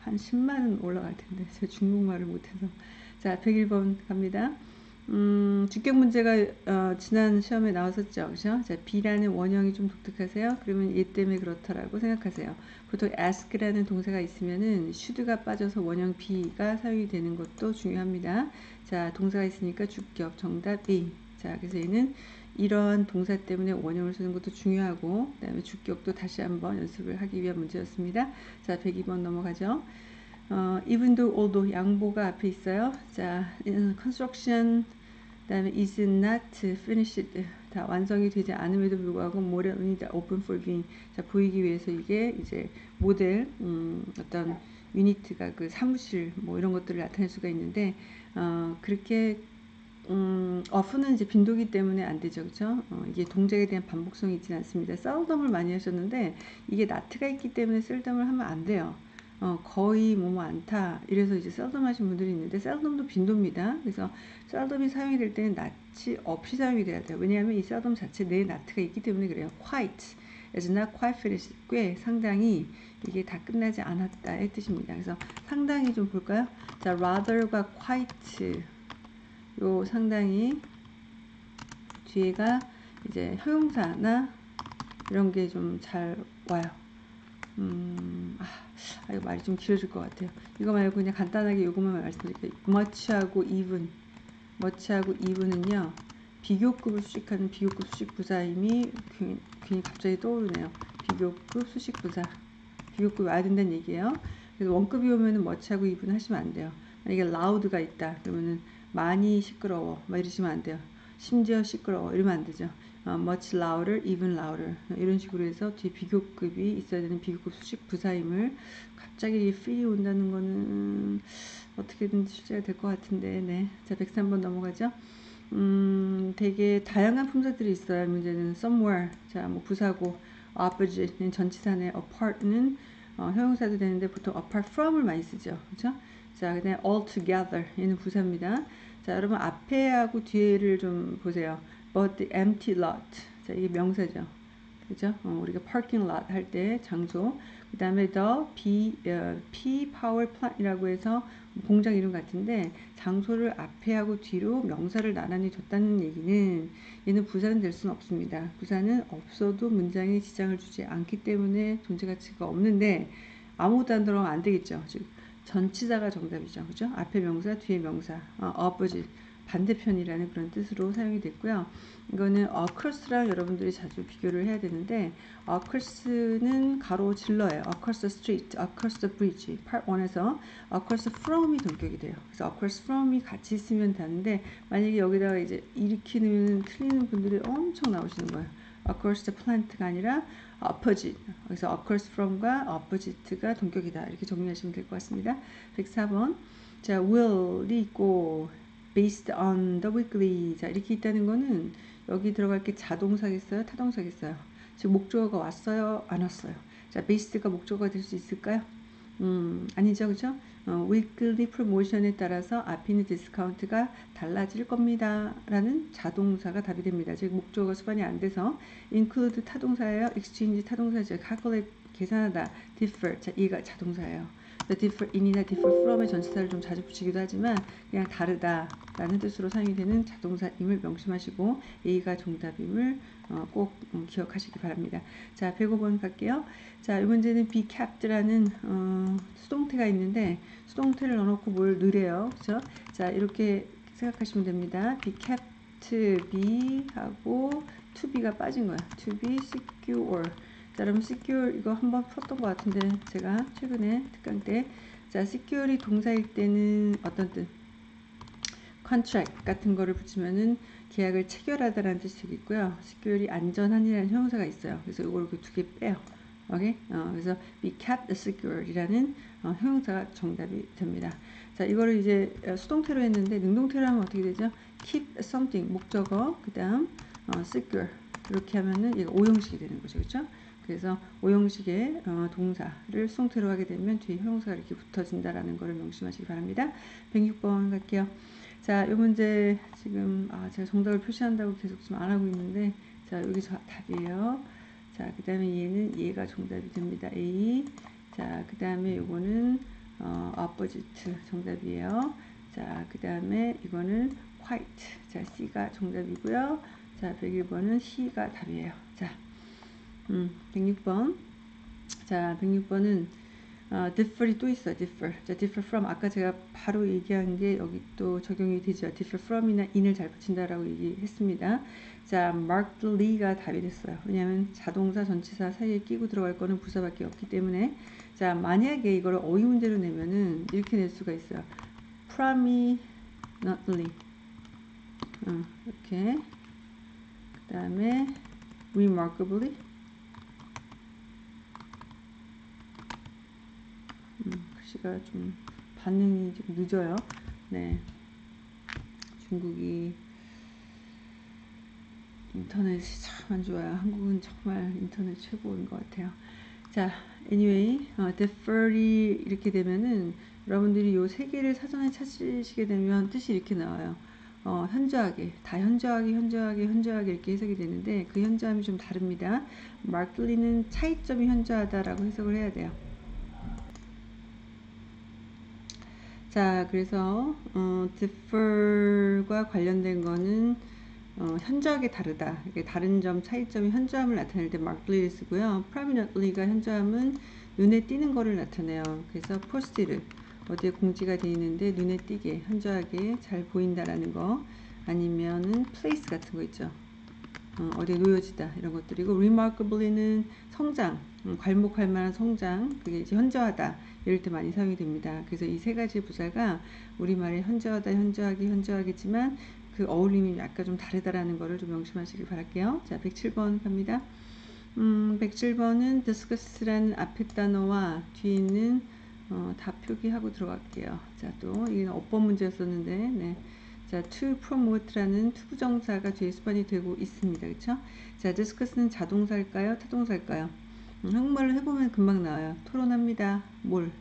한 10만은 올라갈 텐데 제가 중국말을 못해서 자 101번 갑니다. 음, 주격 문제가 어, 지난 시험에 나왔었죠. 그죠? 자, B라는 원형이 좀 독특하세요. 그러면 얘 때문에 그렇다라고 생각하세요. 보통 ask라는 동사가 있으면은 should가 빠져서 원형 B가 사용이 되는 것도 중요합니다. 자, 동사가 있으니까 주격 정답 B. 자, 그래서 얘는 이러한 동사 때문에 원형을 쓰는 것도 중요하고 그다음에 주격도 다시 한번 연습을 하기 위한 문제였습니다. 자, 102번 넘어가죠. 어, though, although 양보가 앞에 있어요. 자, construction, 그다음에 is not finished 다 완성이 되지 않음에도 불구하고 모델 unit open for viewing 자 보이기 위해서 이게 이제 모델 음, 어떤 유니트가 그 사무실 뭐 이런 것들을 나타낼 수가 있는데 어, 그렇게 음, 어프는 이제 빈도기 때문에 안 되죠, 그죠? 어, 이게 동작에 대한 반복성이 있지는 않습니다. 셀덤을 많이 하셨는데 이게 나트가 있기 때문에 셀덤을 하면 안 돼요. 어, 거의 뭐뭐 않다. 이래서 이제 셀덤 하신 분들이 있는데 셀덤도 빈도입니다. 그래서 셀덤이 사용이 될 때는 낫이 없이 사용이 돼야 돼요. 왜냐하면 이 셀덤 자체 내에 나트가 있기 때문에 그래요. quite is not quite finished. 꽤 상당히 이게 다 끝나지 않았다의 뜻입니다. 그래서 상당히 좀 볼까요? 자, rather과 quite 요 상당히 뒤에가 이제 형용사나 이런 게 좀 잘 와요. 음, 아, 아, 이거 말이 좀 길어질 것 같아요. 이거 말고 그냥 간단하게 이것만 말씀드릴게요. much하고 even, much하고 even은요, 비교급을 수식하는 비교급 수식 부사임이 괜히, 괜히 갑자기 떠오르네요. 비교급 수식 부사. 비교급이 와야 된다는 얘기예요. 그래서 원급이 오면은 much하고 even 하시면 안 돼요. 만약에 loud가 있다. 그러면은 많이 시끄러워. 막 이러시면 안 돼요. 심지어 시끄러워. 이러면 안 되죠. 어, much louder, even louder 이런 식으로 해서 뒤에 비교급이 있어야 되는 비교급 수식 부사임을 갑자기 free 온다는 거는 어떻게든지 출제가 될 것 같은데 네. 자 103번 넘어가죠. 음, 되게 다양한 품사들이 있어요. 문제는 somewhere 자 뭐 부사고 opposite는 전치사네 apart는 어, 형용사도 되는데 보통 apart from을 많이 쓰죠. 그죠? 자, 그다음에 all together 얘는 부사입니다. 자, 여러분 앞에하고 뒤에를 좀 보세요. But empty lot. 자, 이게 명사죠. 그죠? 어, 우리가 parking lot 할 때 장소. 그 다음에 the P, 어, P power plant이라고 해서 공장 이름 같은데 장소를 앞에 하고 뒤로 명사를 나란히 뒀다는 얘기는 얘는 부사는 될 수는 없습니다. 부사는 없어도 문장에 지장을 주지 않기 때문에 존재 가치가 없는데 아무것도 안 들어가면 안 되겠죠. 즉 전치사가 정답이죠. 그죠? 앞에 명사, 뒤에 명사, 어, opposite 반대편이라는 그런 뜻으로 사용이 됐고요. 이거는 across랑 여러분들이 자주 비교를 해야 되는데 across는 가로 the street, across the bridge. part 1에서 across from이 동격이 돼요. 그래서 across from이 같이 있으면 되는데 만약에 여기다가 이제 일으키는 틀리는 분들이 엄청 나오시는 거예요. across the plant가 아니라 opposite. 그래서 across from과 opposite가 동격이다. 이렇게 정리하시면 될 것 같습니다. 104번. 자, will이 있고 based on the weekly. 자, 이렇게 있다는 거는 여기 들어갈 게 자동사겠어요? 타동사겠어요? 지금 목적어가 왔어요? 안 왔어요? 자, based가 목적어가 될 수 있을까요? 음, 아니죠, 그죠? 어, weekly promotion에 따라서 앞에 있는 디스카운트가 달라질 겁니다. 라는 자동사가 답이 됩니다. 즉, 목적어가 수반이 안 돼서 include 타동사예요. exchange 타동사죠. calculate 계산하다. differ. 자, 이가 자동사예요. The differ in이나 differ from의 전치사를 좀 자주 붙이기도 하지만 그냥 다르다 라는 뜻으로 사용이 되는 자동사임을 명심하시고 A가 정답임을 어, 꼭 음, 기억하시기 바랍니다. 자, 105번 갈게요. 자, 이 문제는 be capt라는 어, 수동태가 있는데 수동태를 넣어놓고 뭘 느래요. 그죠? 자, 이렇게 생각하시면 됩니다. be kept, be 하고 to be가 빠진 거야. to be secure. 자, 여러분 secure 이거 한번 풀었던 것 같은데 제가 최근에 특강 때 자, secure이 동사일 때는 어떤 뜻? contract 같은 거를 붙이면은 계약을 체결하다라는 뜻이 되겠고요. secure이 안전한이라는 형용사가 있어요. 그래서 이걸 두 개 빼요. 오케이? 어, 그래서 be kept secure이라는 어, 형용사가 정답이 됩니다. 자, 이거를 이제 어, 수동태로 했는데 능동태로 하면 어떻게 되죠? keep something 목적어 그 다음 어, secure 이렇게 하면은 이거 오형식이 되는 거죠. 그렇죠? 그래서 오형식의 어, 동사를 수동태로 하게 되면 뒤에 형용사가 이렇게 붙어진다라는 것을 명심하시기 바랍니다. 106번 갈게요. 자, 이 문제 지금 아, 제가 정답을 표시한다고 계속 좀 안 하고 있는데 자, 여기 저 답이에요. 자, 그 다음에 얘는 얘가 정답이 됩니다. A. 자, 그 다음에 요거는 어, opposite 정답이에요. 자, 그 다음에 이거는 white. 자, C가 정답이고요. 자, 101번은 C가 답이에요. 자, 음, 106번. 자, 106번은 어, differ이 또 있어요. differ. 자, differ from 아까 제가 바로 얘기한 게 여기 또 적용이 되죠. differ from이나 in을 잘 붙인다라고 얘기했습니다. 자, markedly가 답이 됐어요. 왜냐하면 자동사, 전치사 사이에 끼고 들어갈 거는 부사밖에 없기 때문에 자, 만약에 이걸 어휘 문제로 내면은 이렇게 낼 수가 있어요. prominently. 어, 이렇게. 그 다음에 remarkably. 음, 글씨가 좀 반응이 좀 늦어요. 네. 중국이 인터넷이 참 안 좋아요. 한국은 정말 인터넷 최고인 것 같아요. 자, anyway, 어, defer이 이렇게 되면은 여러분들이 이세 개를 사전에 찾으시게 되면 뜻이 이렇게 나와요. 어, 현저하게, 다 현저하게, 현저하게, 현저하게 이렇게 해석이 되는데 그 현저함이 좀 다릅니다. 마클리는 차이점이 현저하다라고 해석을 해야 돼요. 자, 그래서 어, defer과 관련된 거는 어, 현저하게 다르다. 이게 다른 점, 차이점이 현저함을 나타낼 때 markedly 쓰고요. prominently가 현저함은 눈에 띄는 거를 나타내요. 그래서 posted 어디에 공지가 되어 있는데 눈에 띄게 현저하게 잘 보인다라는 거 아니면은 place 같은 거 있죠. 어, 어디에 놓여지다 이런 것들이고 remarkably는 성장, 음, 괄목할 만한 성장 그게 이제 현저하다 이럴 때 많이 사용이 됩니다. 그래서 이 세 가지 부사가 우리말에 현저하다, 현저하게, 현저하겠지만 그 어울림이 약간 좀 다르다라는 거를 좀 명심하시길 바랄게요. 자, 107번 갑니다. 음, 107번은 discuss라는 앞에 단어와 뒤에 있는 어, 다 표기하고 들어갈게요. 자, 또 이게 어법 문제였었는데, 네. 자, to promote라는 투부정사가 뒤에 수반이 되고 있습니다. 그렇죠? 자, discuss는 자동사일까요? 타동사일까요? 음, 한국말로 해보면 금방 나와요. 토론합니다. 뭘?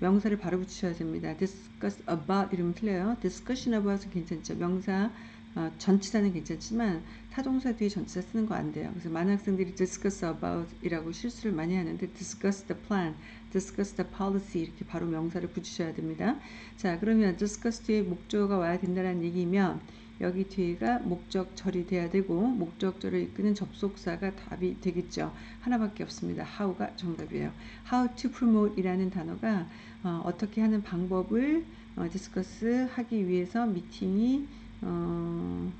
명사를 바로 붙이셔야 됩니다. discuss about 이러면 틀려요. discussion about은 괜찮죠. 명사 어, 전치사는 괜찮지만 타동사 뒤에 전치사 쓰는 거 안 돼요. 그래서 많은 학생들이 discuss about 이라고 실수를 많이 하는데 discuss the plan, discuss the policy 이렇게 바로 명사를 붙이셔야 됩니다. 자 그러면 discuss 뒤에 목적어가 와야 된다는 얘기면 여기 뒤에가 목적절이 돼야 되고 목적절을 이끄는 접속사가 답이 되겠죠. 하나밖에 없습니다. how가 정답이에요. how to promote 이라는 단어가 어, 떻게 하는 방법을 어, discuss 하기 위해서 미팅이 어,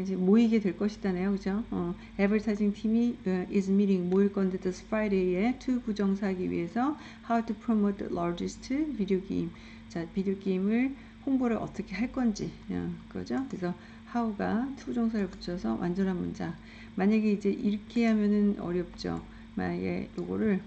이제 모이게 될 것이다네요. 그죠? 어, advertising 팀이 uh, is meeting 모일 건데 this Friday에 to 부정사하기 위해서 how to promote the latest video game. 자, 비디오 게임을 홍보를 어떻게 할 건지 어, 그거죠. 그래서 how가 to부정사를 붙여서 완전한 문장. 만약에 이제 이렇게 하면은 어렵죠. 만약에 요거를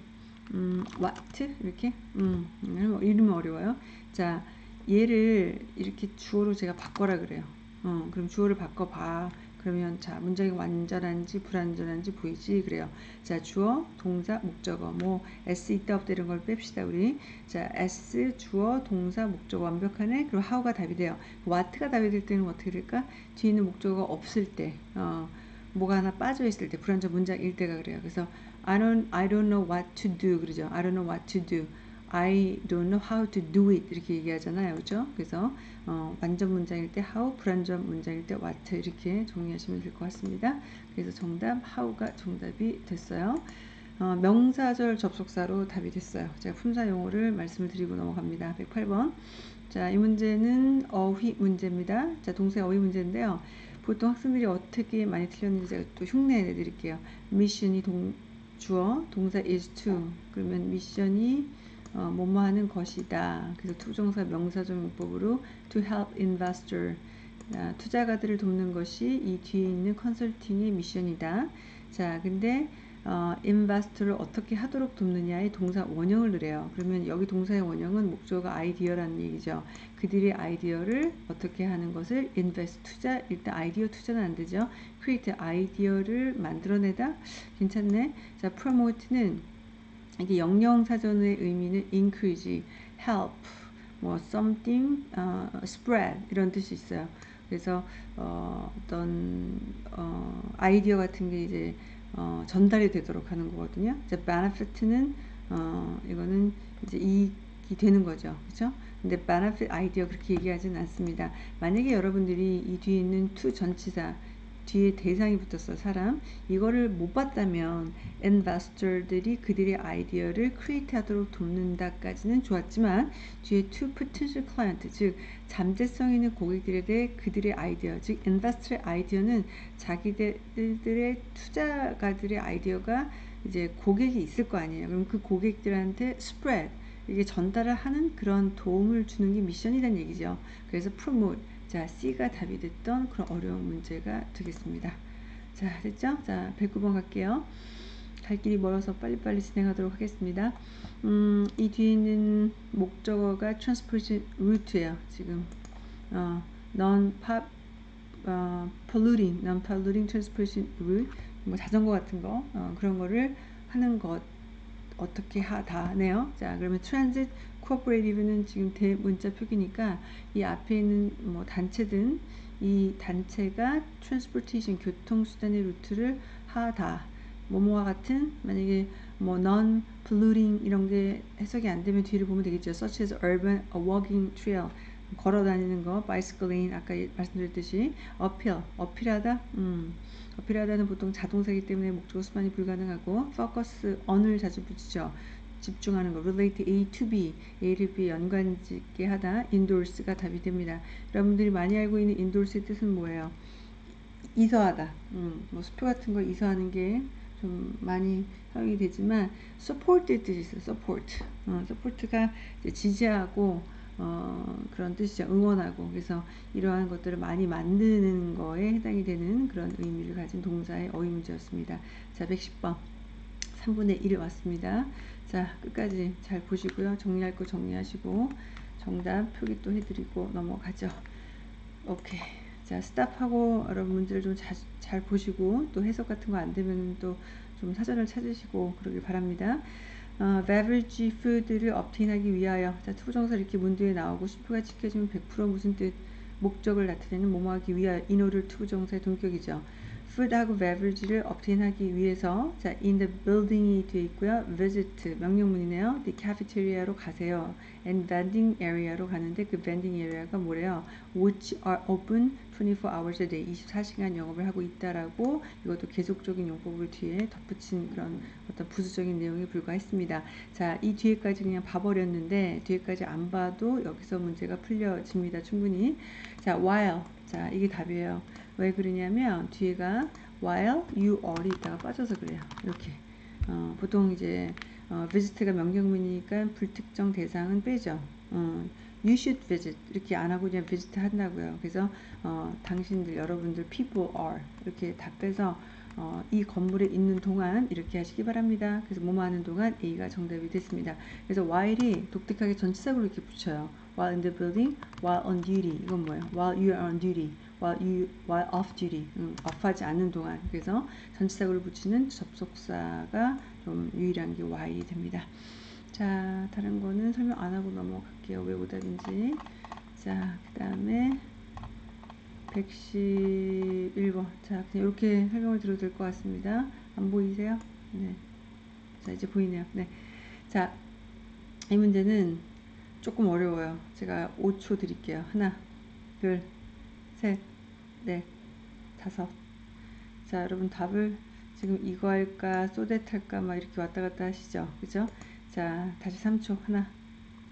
음, what 이렇게 음, 이러면 어려워요. 자, 얘를 이렇게 주어로 제가 바꿔라 그래요. 어, 그럼 주어를 바꿔봐. 그러면 자 문장이 완전한지 불완전한지 보이지 그래요. 자 주어, 동사, 목적어 뭐 s 있다 없다 이런 걸 뺍시다 우리. 자 s 주어, 동사, 목적어 완벽하네. 그리고 how가 답이 돼요. what가 답이 될 때는 어떻게 될까? 뒤에 있는 목적어가 없을 때, 어, 뭐가 하나 빠져 있을 때 불완전 문장일 때가 그래요. 그래서 I don't I don't know what to do 그러죠. I don't know what to do. I don't know how to do it 이렇게 얘기하잖아요. 그죠? 그래서 어, 완전 문장일 때 how, 불완전 문장일 때 what 이렇게 정리하시면 될 것 같습니다. 그래서 정답 how가 정답이 됐어요. 어, 명사절 접속사로 답이 됐어요. 제가 품사 용어를 말씀을 드리고 넘어갑니다. 108번. 자, 이 문제는 어휘 문제입니다. 자, 동사 어휘 문제인데요. 보통 학생들이 어떻게 많이 틀렸는지 제가 또 흉내 내드릴게요. 미션이 동, 주어, 동사 is to. 그러면 미션이 어, 뭐뭐 하는 것이다. 그래서 to정사 명사적 용법으로 to help investor 아, 투자가들을 돕는 것이 이 뒤에 있는 컨설팅의 미션이다. 자, 근데 어, investor를 어떻게 하도록 돕느냐의 동사 원형을 넣으래요. 그러면 여기 동사의 원형은 목적어가 아이디어라는 얘기죠. 그들의 아이디어를 어떻게 하는 것을 invest 투자 일단 아이디어 투자는 안 되죠. create 아이디어를 만들어내다 괜찮네. 자, promote는 이게 영영 사전의 의미는 increase, help, 뭐 something, uh, spread 이런 뜻이 있어요. 그래서 어, 어떤 어, 아이디어 같은 게 이제 어, 전달이 되도록 하는 거거든요. 이제 benefit는 어, 이거는 이제 이익이 되는 거죠. 그렇죠? 근데 benefit 아이디어 그렇게 얘기하지는 않습니다. 만약에 여러분들이 이 뒤에 있는 to 전치사 뒤에 대상이 붙었어 사람. 이거를 못 봤다면 investor들이 그들의 아이디어를 create 하도록 돕는다까지는 좋았지만 뒤에 to potential client 즉 잠재성 있는 고객들에 대해 그들의 아이디어 즉 investor의 아이디어는 자기들의 투자가들의 아이디어가 이제 고객이 있을 거 아니에요. 그럼 그 고객들한테 spread 이게 전달을 하는 그런 도움을 주는 게 미션이란 얘기죠. 그래서 promote 자, C가 답이 됐던 그런 어려운 문제가 되겠습니다. 자, 됐죠? 자, 109번 갈게요. 갈 길이 멀어서 빨리빨리 진행하도록 하겠습니다. 음, 이 뒤에 있는 목적어가 transportation route예요. 지금 어, non-pop 어, polluting, non-polluting transportation route 뭐 자전거 같은 거 어, 그런 거를 하는 것 어떻게 하다네요. 자, 그러면 transit cooperative는 지금 대문자 표기니까 이 앞에 있는 뭐 단체든 이 단체가 transportation 교통수단의 루트를 하다. 뭐뭐와 같은 만약에 뭐 non polluting 이런 게 해석이 안 되면 뒤를 보면 되겠죠. such as urban a walking trail 걸어 다니는 거 bicycle lane 아까 말씀드렸듯이 어필 어필하다 음 어필하다는 보통 자동사이기 때문에 목적어 수반이 불가능하고 focus on을 자주 붙이죠. 집중하는 거 relate A to B, A를 B에 연관짓게 하다 endorse가 답이 됩니다. 여러분들이 많이 알고 있는 endorse의 뜻은 뭐예요? 이서하다. 음, 뭐 수표 같은 거 이서하는 게 좀 많이 사용이 되지만 support의 뜻이 있어요. support. 어, support가 지지하고 어, 그런 뜻이죠. 응원하고. 그래서 이러한 것들을 많이 만드는 거에 해당이 되는 그런 의미를 가진 동사의 어휘 문제였습니다. 자, 110번. 3분의 1이 왔습니다. 자, 끝까지 잘 보시고요. 정리할 거 정리하시고 정답 표기 또 해드리고 넘어가죠. 오케이. 자, stop하고 여러분 문제를 좀 잘 보시고 또 해석 같은 거 안 되면 또 좀 사전을 찾으시고 그러길 바랍니다. 어, beverage food를 obtain하기 위하여 자 to부정사 이렇게 문두에 나오고 쉼표가 지켜지면 100% 무슨 뜻 목적을 나타내는 뭐뭐 하기 위하여 order to부정사의 동격이죠. Food하고 beverage를 obtain하기 위해서 자 in the building이 되어 있고요. visit 명령문이네요. the cafeteria로 가세요. and vending area로 가는데 그 vending area가 뭐래요? which are open 24 hours a day 24시간 영업을 하고 있다라고 이것도 계속적인 용법을 뒤에 덧붙인 그런 어떤 부수적인 내용에 불과했습니다. 자, 이 뒤에까지 그냥 봐버렸는데 뒤에까지 안 봐도 여기서 문제가 풀려집니다. 충분히. 자, while 자, 이게 답이에요. 왜 그러냐면 뒤에가 while you are이 있다가 빠져서 그래요. 이렇게 어, 보통 이제 어, visit가 명령문이니까 불특정 대상은 빼죠. 어, you should visit 이렇게 안 하고 그냥 visit 한다고요. 그래서 어, 당신들 여러분들 people are 이렇게 다 빼서 어, 이 건물에 있는 동안 이렇게 하시기 바랍니다. 그래서 뭐뭐 하는 동안 A가 정답이 됐습니다. 그래서 while이 독특하게 전치사구로 이렇게 붙여요. while in the building, while on duty 이건 뭐예요? while you are on duty, while you while off duty, 음, off하지 않는 동안. 그래서 전치사구를 붙이는 접속사가 좀 유일한 게 while이 됩니다. 자, 다른 거는 설명 안 하고 넘어갈게요. 왜 오답인지. 자, 그 다음에 111번. 자, 그냥 이렇게 설명을 드려도 될 것 같습니다. 안 보이세요? 네. 자, 이제 보이네요. 네. 자, 이 문제는 조금 어려워요. 제가 5초 드릴게요. 하나, 둘, 셋, 넷, 다섯. 자, 여러분 답을 지금 이거 할까, 소댓 할까, 막 이렇게 왔다 갔다 하시죠. 그죠? 자, 다시 3초. 하나,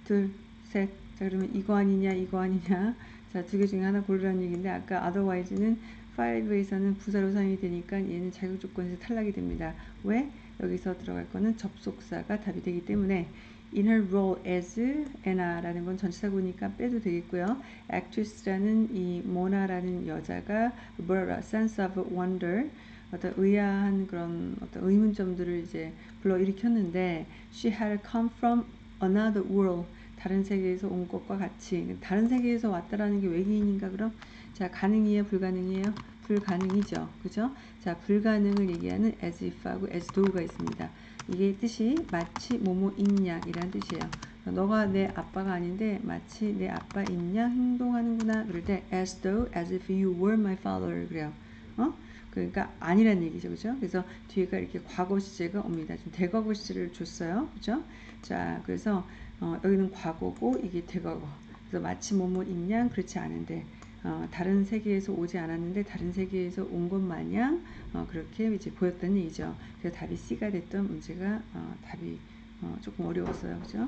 둘, 셋. 자, 그러면 이거 아니냐, 이거 아니냐. 자, 두 개 중에 하나 고르라는 얘기인데, 아까 otherwise는 5에서는 부사로 사용이 되니까 얘는 자격 조건에서 탈락이 됩니다. 왜? 여기서 들어갈 거는 접속사가 답이 되기 때문에 in her role as Anna라는 건 전치사구니까 빼도 되겠고요. actress라는 이 모나라는 여자가 brought a sense of wonder 어떤 의아한 그런 어떤 의문점들을 이제 불러 일으켰는데 she had come from another world 다른 세계에서 온 것과 같이. 다른 세계에서 왔다라는 게 외계인인가 그럼? 자 가능이에요? 불가능이에요 불가능이죠. 그죠? 자 불가능을 얘기하는 as if하고 as though가 있습니다. 이게 뜻이 마치 뭐뭐인 양이란 뜻이에요. 너가 내 아빠가 아닌데 마치 내 아빠인 양 행동하는구나 그럴 때 as though as if you were my father 그래요. 어? 그러니까 아니란 얘기죠. 그죠? 그래서 뒤에가 이렇게 과거 시제가 옵니다. 좀 대과거 시제를 줬어요. 그죠? 자 그래서 어, 여기는 과거고 이게 대과거. 그래서 마치 뭐뭐 있냐 그렇지 않은데 어, 다른 세계에서 오지 않았는데 다른 세계에서 온 것 마냥 어, 그렇게 이제 보였던 얘기죠. 그래서 답이 C가 됐던 문제가 어, 답이 어, 조금 어려웠어요. 그죠?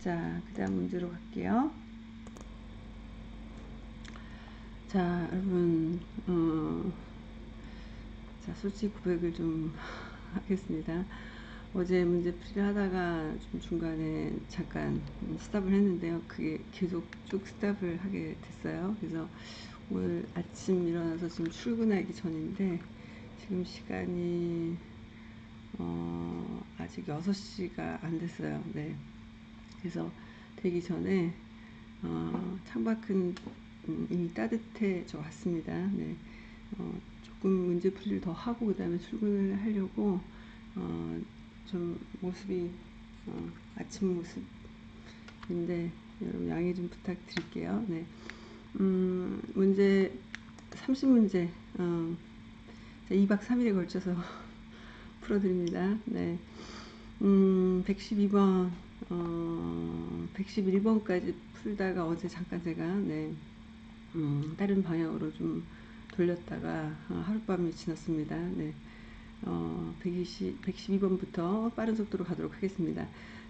자, 그 다음 문제로 갈게요. 자, 여러분, 어, 자, 솔직히 고백을 좀 [laughs] 하겠습니다. 어제 문제 풀이를 하다가 좀 중간에 잠깐 스탑을 했는데요. 그게 계속 쭉 스탑을 하게 됐어요. 그래서 오늘 아침 일어나서 지금 출근하기 전인데 지금 시간이 어 아직 6시가 안 됐어요. 네. 그래서 되기 전에 어 창밖은 음 이미 따뜻해져 왔습니다. 네. 어 조금 문제 풀이를 더 하고 그 다음에 출근을 하려고 어 좀 모습이 어, 아침 모습인데 여러분 양해 좀 부탁드릴게요. 네. 음, 문제 30문제 어, 2박 3일에 걸쳐서 [laughs] 풀어드립니다. 네. 음, 112번 어, 111번까지 풀다가 어제 잠깐 제가 네, 음, 다른 방향으로 좀 돌렸다가 어, 하룻밤이 지났습니다. 네. 어, 120, 112번부터 빠른 속도로 가도록 하겠습니다.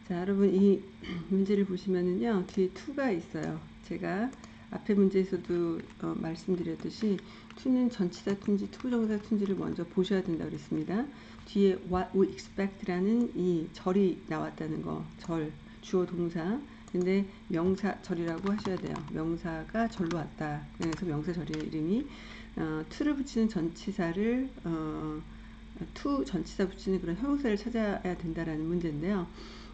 자, 여러분 이 [clears throat] 문제를 보시면은요. 뒤에 to가 있어요. 제가 앞에 문제에서도 어, 말씀드렸듯이 투는 전치사 툰지 투부정사 툰지를 먼저 보셔야 된다 그랬습니다. 뒤에 what we expect라는 이 절이 나왔다는 거, 절, 주어 동사. 근데 명사 절이라고 하셔야 돼요. 명사가 절로 왔다. 그래서 명사 절의 이름이 어, 투를 붙이는 전치사를 어, to 전치사 붙이는 그런 형용사를 찾아야 된다라는 문제인데요.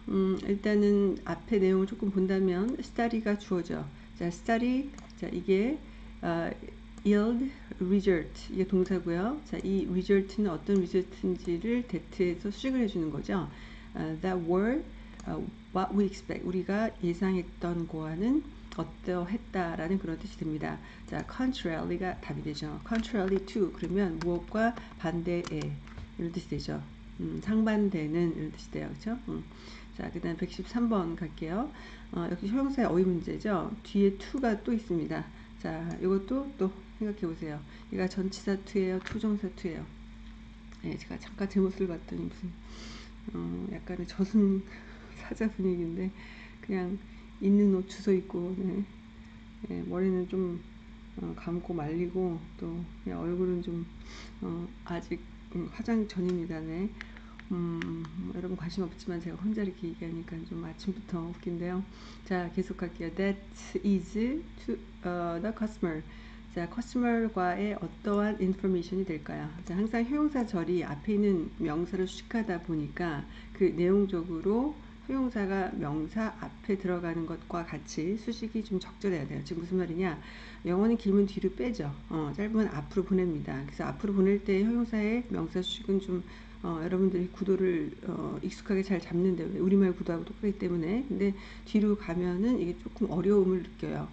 음, 일단은 앞에 내용을 조금 본다면 study가 주어져. 자, study. 자, 이게 어, yield result 이게 동사고요. 자, 이 result는 어떤 result인지를 that에서 수식을 해주는 거죠. 어, that were 어, what we expect 우리가 예상했던 거와는 어떠했다라는 그런 뜻이 됩니다. 자, contrary가 답이 되죠. contrary to 그러면 무엇과 반대에 되죠. 음, 상반되는 돼요. 그렇죠? 음. 자, 그 다음 113번 갈게요. 어, 역시 형용사의 어휘 문제죠. 뒤에 to가 또 있습니다. 자, 이것도 또 생각해 보세요. 얘가 전치사 to예요, to정사 to예요. 예, 제가 잠깐 제 모습을 봤더니 무슨 어, 약간의 저승 [laughs] 사자 분위기인데 그냥 있는 옷 주워 입고 네. 예, 머리는 좀 어, 감고 말리고 또 얼굴은 좀 어, 아직 음, 화장 전입니다. 네. 음, 뭐 여러분 관심 없지만 제가 혼자 이렇게 얘기하니까 좀 아침부터 웃긴데요. 자, 계속 갈게요. That is to uh, the customer. 자, customer과의 어떠한 information이 될까요? 자, 항상 효용사 절이 앞에 있는 명사를 수식하다 보니까 그 내용적으로 효용사가 명사 앞에 들어가는 것과 같이 수식이 좀 적절해야 돼요. 지금 무슨 말이냐? 영어는 길면 뒤로 빼죠. 어, 짧으면 앞으로 보냅니다. 그래서 앞으로 보낼 때 효용사의 명사 수식은 좀 어, 여러분들이 구도를 어, 익숙하게 잘 잡는데 우리말 구도하고 똑같기 때문에 근데 뒤로 가면은 이게 조금 어려움을 느껴요.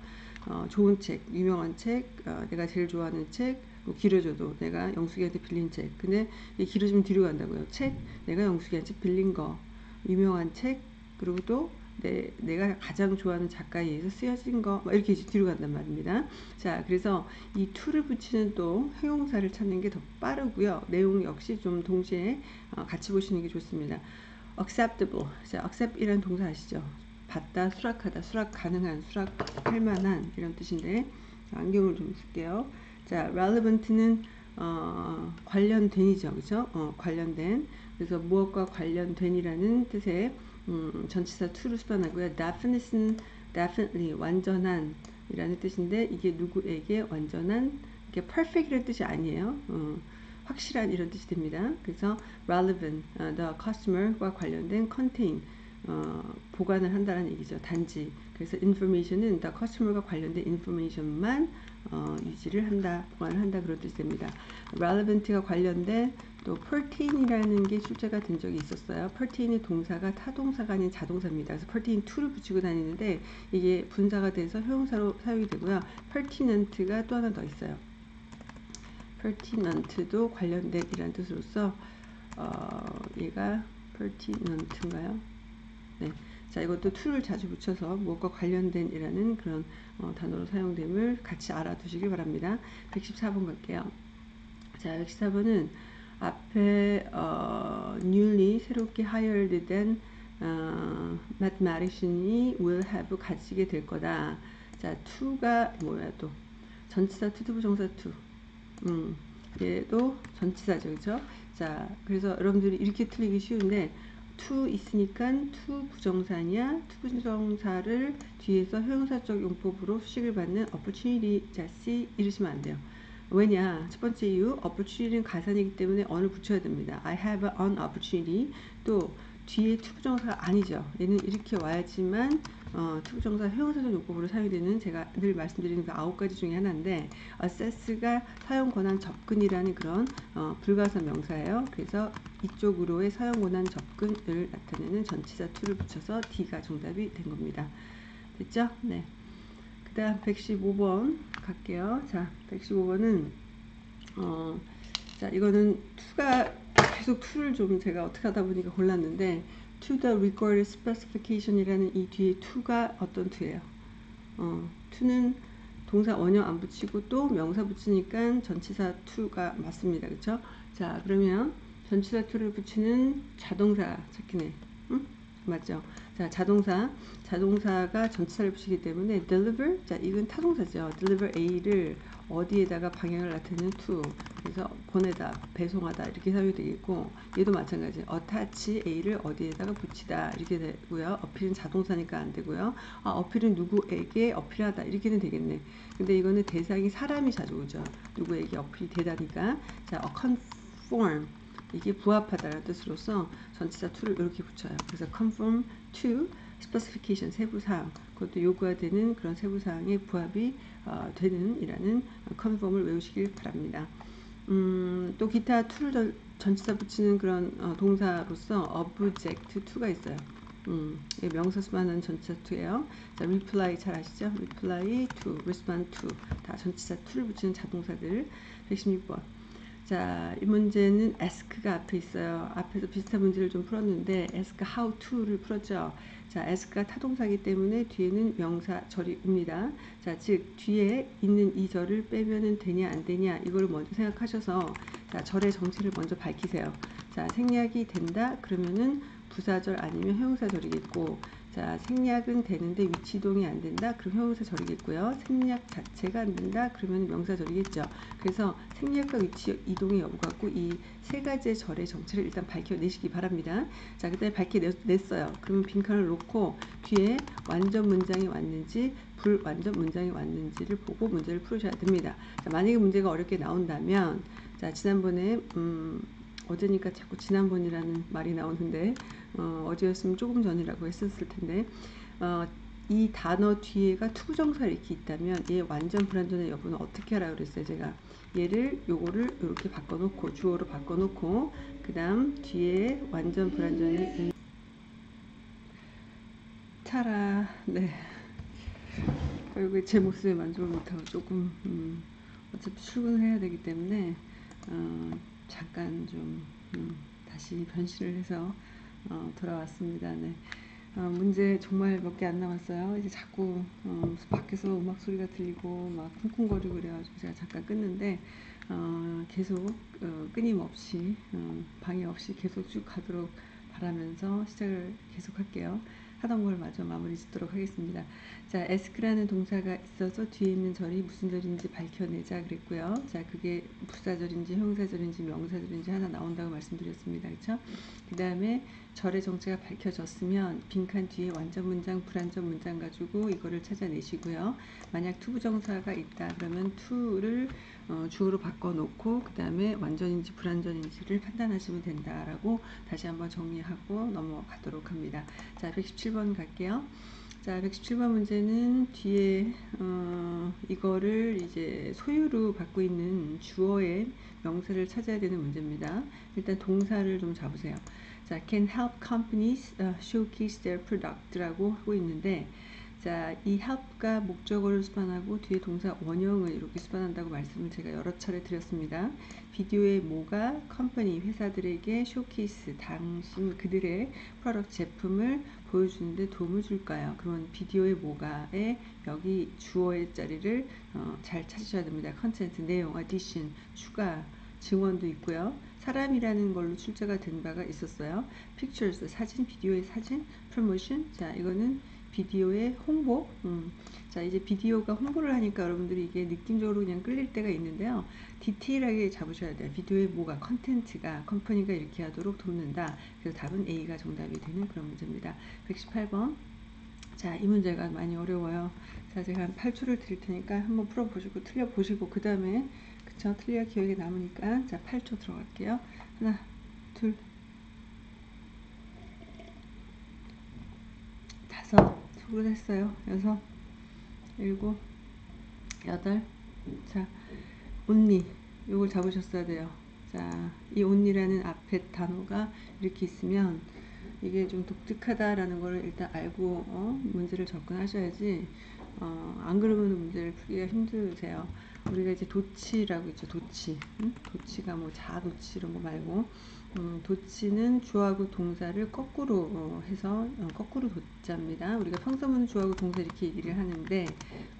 어, 좋은 책, 유명한 책, 어, 내가 제일 좋아하는 책, 뭐 길어져도 내가 영숙이한테 빌린 책. 근데 이 길어지면 뒤로 간다고요. 책, 내가 영숙이한테 빌린 거, 유명한 책, 그리고 또 내, 내가 가장 좋아하는 작가에 의해서 쓰여진 거, 막 이렇게 뒤로 간단 말입니다. 자, 그래서 이 to를 붙이는 또 형용사를 찾는 게 더 빠르고요. 내용 역시 좀 동시에 어, 같이 보시는 게 좋습니다. acceptable. 자, accept이라는 동사 아시죠? 받다, 수락하다, 수락 가능한, 수락할 만한 이런 뜻인데 안경을 좀 쓸게요. 자, relevant는 어, 관련된이죠, 그죠? 어, 관련된. 그래서 무엇과 관련된이라는 뜻의 음, 전치사 to를 수반하고요. definite는 definitely 완전한 이라는 뜻인데 이게 누구에게 완전한 이게 perfect이라는 뜻이 아니에요. 어, 확실한 이런 뜻이 됩니다. 그래서 relevant, uh, the customer과 관련된 contain 어, 보관을 한다는 얘기죠. 단지. 그래서 information은 the customer과 관련된 information만 어, 유지를 한다, 보관을 한다 그런 뜻이 됩니다. relevant가 관련된 또 pertain이라는 게 출제가 된 적이 있었어요. pertain의 동사가 타동사가 아닌 자동사입니다. 그래서 pertain to를 붙이고 다니는데 이게 분사가 돼서 형용사로 사용이 되고요. pertinent가 또 하나 더 있어요. pertinent도 관련된이라는 뜻으로서 어, 얘가 pertinent인가요? 네. 자, 이것도 to를 자주 붙여서 무엇과 관련된 이라는 그런 어, 단어로 사용됨을 같이 알아두시길 바랍니다. 114번 갈게요. 자, 114번은 앞에 어, newly 새롭게 hired 된 어, mathematician이 will have 가지게 될 거다. 자, to가 뭐야 또 전치사 to 부정사 to. 음, 얘도 전치사죠, 그죠? 자, 그래서 여러분들이 이렇게 틀리기 쉬운데 to 있으니까 to 부정사냐 to 부정사를 뒤에서 형용사적 용법으로 수식을 받는 opportunity 자 C 이러시면 안 돼요. 왜냐? 첫 번째 이유 opportunity는 가산이기 때문에 an을 붙여야 됩니다. I have an opportunity 또 뒤에 to 부정사가 아니죠. 얘는 이렇게 와야지만 어, to부정사 형용사적 용법으로 사용되는 제가 늘 말씀드리는 그 아홉 가지 중에 하나인데 access가 사용 권한 접근이라는 그런 어, 불가사 명사예요. 그래서 이쪽으로의 사용 권한 접근을 나타내는 전치사 to를 붙여서 D가 정답이 된 겁니다. 됐죠? 네. 그 다음 115번 갈게요. 자, 115번은 어, 자 이거는 to가 계속 to를 좀 제가 어떻게 하다 보니까 골랐는데 to the record specification이라는 이 뒤에 to가 어떤 to예요? 어, to는 동사 원형 안 붙이고 또 명사 붙이니까 전치사 to가 맞습니다. 그렇죠? 자, 그러면 전치사 to를 붙이는 자동사 찾기네. 응? 맞죠? 자, 자동사. 자동사가 전치사를 붙이기 때문에 deliver. 자, 이건 타동사죠. deliver A를 어디에다가 방향을 나타내는 to. 그래서 보내다, 배송하다 이렇게 사용이 되겠고 얘도 마찬가지. attach A를 어디에다가 붙이다 이렇게 되고요. 어필은 자동사니까 안 되고요. 아, 어필은 누구에게 어필하다 이렇게는 되겠네. 근데 이거는 대상이 사람이 자주 오죠. 누구에게 어필이 되다니까. 자, a conform. 이게 부합하다라는 뜻으로서 전치사 to를 이렇게 붙여요. 그래서 conform to specification 세부 사항 그것도 요구가 되는 그런 세부 사항에 부합이 어, 되는 이라는 conform을 외우시길 바랍니다. 음, 또 기타 to를 전- 전치사 붙이는 그런 어, 동사로서 object to가 있어요. 음, 이 명사 수많은 전치사 to예요. 자, reply 잘 아시죠? reply to, respond to 다 전치사 to를 붙이는 자동사들 116번. 자, 이 문제는 ask가 앞에 있어요. 앞에서 비슷한 문제를 좀 풀었는데 ask how to를 풀었죠. 자, ask가 타동사이기 때문에 뒤에는 명사 절이 옵니다. 자, 즉 뒤에 있는 이 절을 빼면은 되냐 안 되냐 이걸 먼저 생각하셔서 자, 절의 정체를 먼저 밝히세요. 자, 생략이 된다 그러면은 부사절 아니면 형용사절이겠고 자, 생략은 되는데 위치 이동이 안 된다 그럼 형용사절이겠고요. 생략 자체가 안 된다 그러면 명사절이겠죠. 그래서 생략과 위치 이동의 여부 갖고 이 세 가지의 절의 정체를 일단 밝혀내시기 바랍니다. 자, 그다음에 밝혀냈어요. 그러면 빈칸을 놓고 뒤에 완전 문장이 왔는지 불완전 문장이 왔는지를 보고 문제를 풀으셔야 됩니다. 자, 만약에 문제가 어렵게 나온다면 자, 지난번에 음, 어제니까 자꾸 지난번이라는 말이 나오는데 어, 어제였으면 조금 전이라고 했었을 텐데 어, 이 단어 뒤에가 to부정사 이렇게 있다면 얘 완전 불완전의 여부는 어떻게 하라 그랬어요? 제가 얘를 요거를 이렇게 바꿔놓고 주어로 바꿔놓고 그 다음 뒤에 완전 불완전을 찾아라. 네. 결국에 제 모습에 만족을 못하고 조금 음, 어차피 출근을 해야 되기 때문에 어, 잠깐 좀 음, 다시 변신을 해서 어, 돌아왔습니다. 네. 어, 문제 정말 몇 개 안 남았어요. 이제 자꾸 어, 밖에서 음악 소리가 들리고 막 쿵쿵거리고 그래가지고 제가 잠깐 끊는데 어, 계속 어, 끊임없이 어, 방해 없이 계속 쭉 가도록 바라면서 시작을 계속 할게요. 하던 걸 마저 마무리 짓도록 하겠습니다. 자, ask라는 동사가 있어서 뒤에 있는 절이 무슨 절인지 밝혀내자 그랬고요. 자, 그게 부사절인지 형사절인지 명사절인지 하나 나온다고 말씀드렸습니다. 그렇죠? 그 다음에 절의 정체가 밝혀졌으면 빈칸 뒤에 완전 문장, 불완전 문장 가지고 이거를 찾아내시고요. 만약 투부 정사가 있다 그러면 to를 어, 주어로 바꿔놓고 그 다음에 완전인지 불완전인지를 판단하시면 된다라고 다시 한번 정리하고 넘어가도록 합니다. 자, 117번 갈게요. 자, 117번 문제는 뒤에 어, 이거를 이제 소유로 받고 있는 주어의 명사를 찾아야 되는 문제입니다. 일단 동사를 좀 잡으세요. 자, can help companies uh, showcase their product라고 하고 있는데 자, 이 help가 목적어를 수반하고 뒤에 동사 원형을 이렇게 수반한다고 말씀을 제가 여러 차례 드렸습니다. 비디오의 뭐가 컴퍼니 회사들에게 쇼케이스 당신 그들의 product 제품을 보여주는데 도움을 줄까요? 그러면 비디오의 뭐가에 여기 주어의 자리를 어, 잘 찾으셔야 됩니다. content 내용, addition, 추가 증원도 있고요. 사람이라는 걸로 출제가 된 바가 있었어요. pictures 사진, 비디오의 사진, promotion 자 이거는 비디오의 홍보. 음. 자 이제 비디오가 홍보를 하니까 여러분들이 이게 느낌적으로 그냥 끌릴 때가 있는데요. 디테일하게 잡으셔야 돼요. 비디오의 뭐가 컨텐츠가 company가 이렇게 하도록 돕는다. 그래서 답은 A가 정답이 되는 그런 문제입니다. 118번. 자, 이 문제가 많이 어려워요. 자, 제가 한 8초를 드릴 테니까 한번 풀어보시고 틀려보시고 그 다음에 그쵸 틀려야 기억에 남으니까 자 8초 들어갈게요. 하나, 둘, 다섯, 속으로 했어요. 여섯, 일곱, 여덟. 자, 온니 요걸 잡으셨어야 돼요. 자, 이 온니라는 앞에 단어가 이렇게 있으면 이게 좀 독특하다라는 거를 일단 알고 어, 문제를 접근하셔야지 어, 안 그러면 문제를 풀기가 힘드세요. 우리가 이제 도치라고 있죠. 도치. 응? 도치가 뭐 자도치 이런 거 말고 음, 도치는 주어하고 동사를 거꾸로 어, 해서 어, 거꾸로 도자입니다. 우리가 평소문 주어하고 동사 이렇게 얘기를 하는데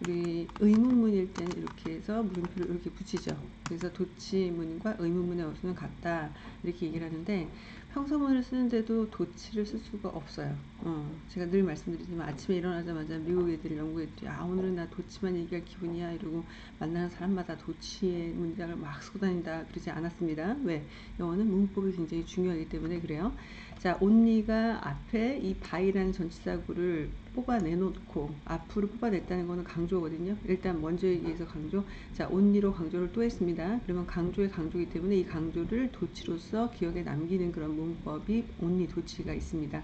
우리 의문문일 때는 이렇게 해서 물음표를 이렇게 붙이죠. 그래서 도치문과 의문문의 어수는 같다 이렇게 얘기를 하는데 평소문을 쓰는데도 도치를 쓸 수가 없어요. 어, 제가 늘 말씀드리지만 아침에 일어나자마자 미국 애들이 영국 애들이 아 오늘은 나 도치만 얘기할 기분이야 이러고 만나는 사람마다 도치의 문장을 막 쓰고 다닌다 그러지 않았습니다. 왜? 영어는 문법이 굉장히 중요하기 때문에 그래요. 자, only가 앞에 이 by라는 전치사구를 뽑아내놓고 앞으로 뽑아냈다는 거는 강조거든요. 일단 먼저 얘기해서 강조. 자, only로 강조를 또 했습니다. 그러면 강조의 강조이기 때문에 이 강조를 도치로서 기억에 남기는 그런 문법이 only 도치가 있습니다.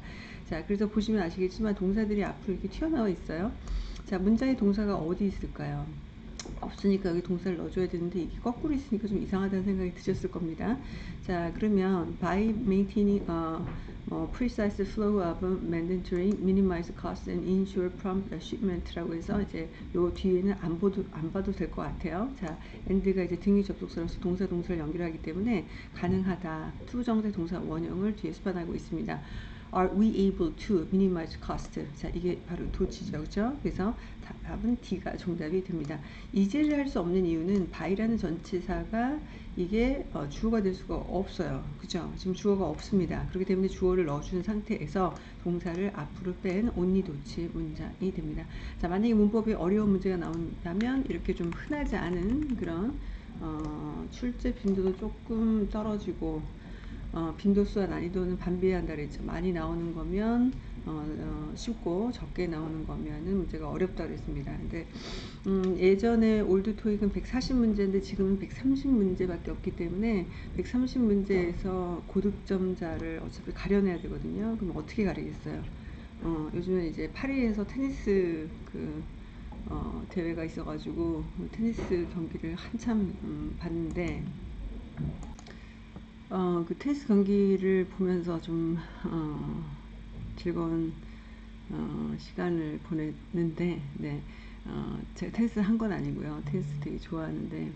자, 그래서 보시면 아시겠지만 동사들이 앞으로 이렇게 튀어나와 있어요. 자, 문장의 동사가 어디 있을까요? 없으니까 여기 동사를 넣어줘야 되는데 이게 거꾸로 있으니까 좀 이상하다는 생각이 드셨을 겁니다. 자 그러면 by maintaining a 어, precise flow of mandatory minimize cost and ensure prompt shipment라고 해서 이제 요 뒤에는 안 봐도 안 봐도 될 것 같아요. 자 and가 이제 등위 접속사로서 동사 동사를 연결하기 때문에 가능하다 투정대 동사 원형을 뒤에 수반하고 있습니다. Are we able to minimize cost? 자, 이게 바로 도치죠. 그죠? 그래서 답은 D가 정답이 됩니다. 이제를 할 수 없는 이유는 by라는 전치사가 이게 어, 주어가 될 수가 없어요. 그죠? 지금 주어가 없습니다. 그렇기 때문에 주어를 넣어준 상태에서 동사를 앞으로 뺀 only 도치 문장이 됩니다. 자, 만약에 문법에 어려운 문제가 나온다면 이렇게 좀 흔하지 않은 그런 어, 출제 빈도도 조금 떨어지고 어, 빈도수와 난이도는 반비례한다 그랬죠. 많이 나오는 거면 어, 어, 쉽고 적게 나오는 거면은 문제가 어렵다 그랬습니다. 근데 음, 예전에 old 토익은 140문제인데 지금은 130문제밖에 없기 때문에 130문제에서 고득점자를 어차피 가려내야 되거든요. 그럼 어떻게 가리겠어요? 어, 요즘에 이제 파리에서 테니스 그 어, 대회가 있어가지고 테니스 경기를 한참 음, 봤는데 어, 그 테니스 경기를 보면서 좀 어, 즐거운 어, 시간을 보냈는데, 네, 어, 제가 테니스 한건 아니고요. 테니스 되게 좋아하는데,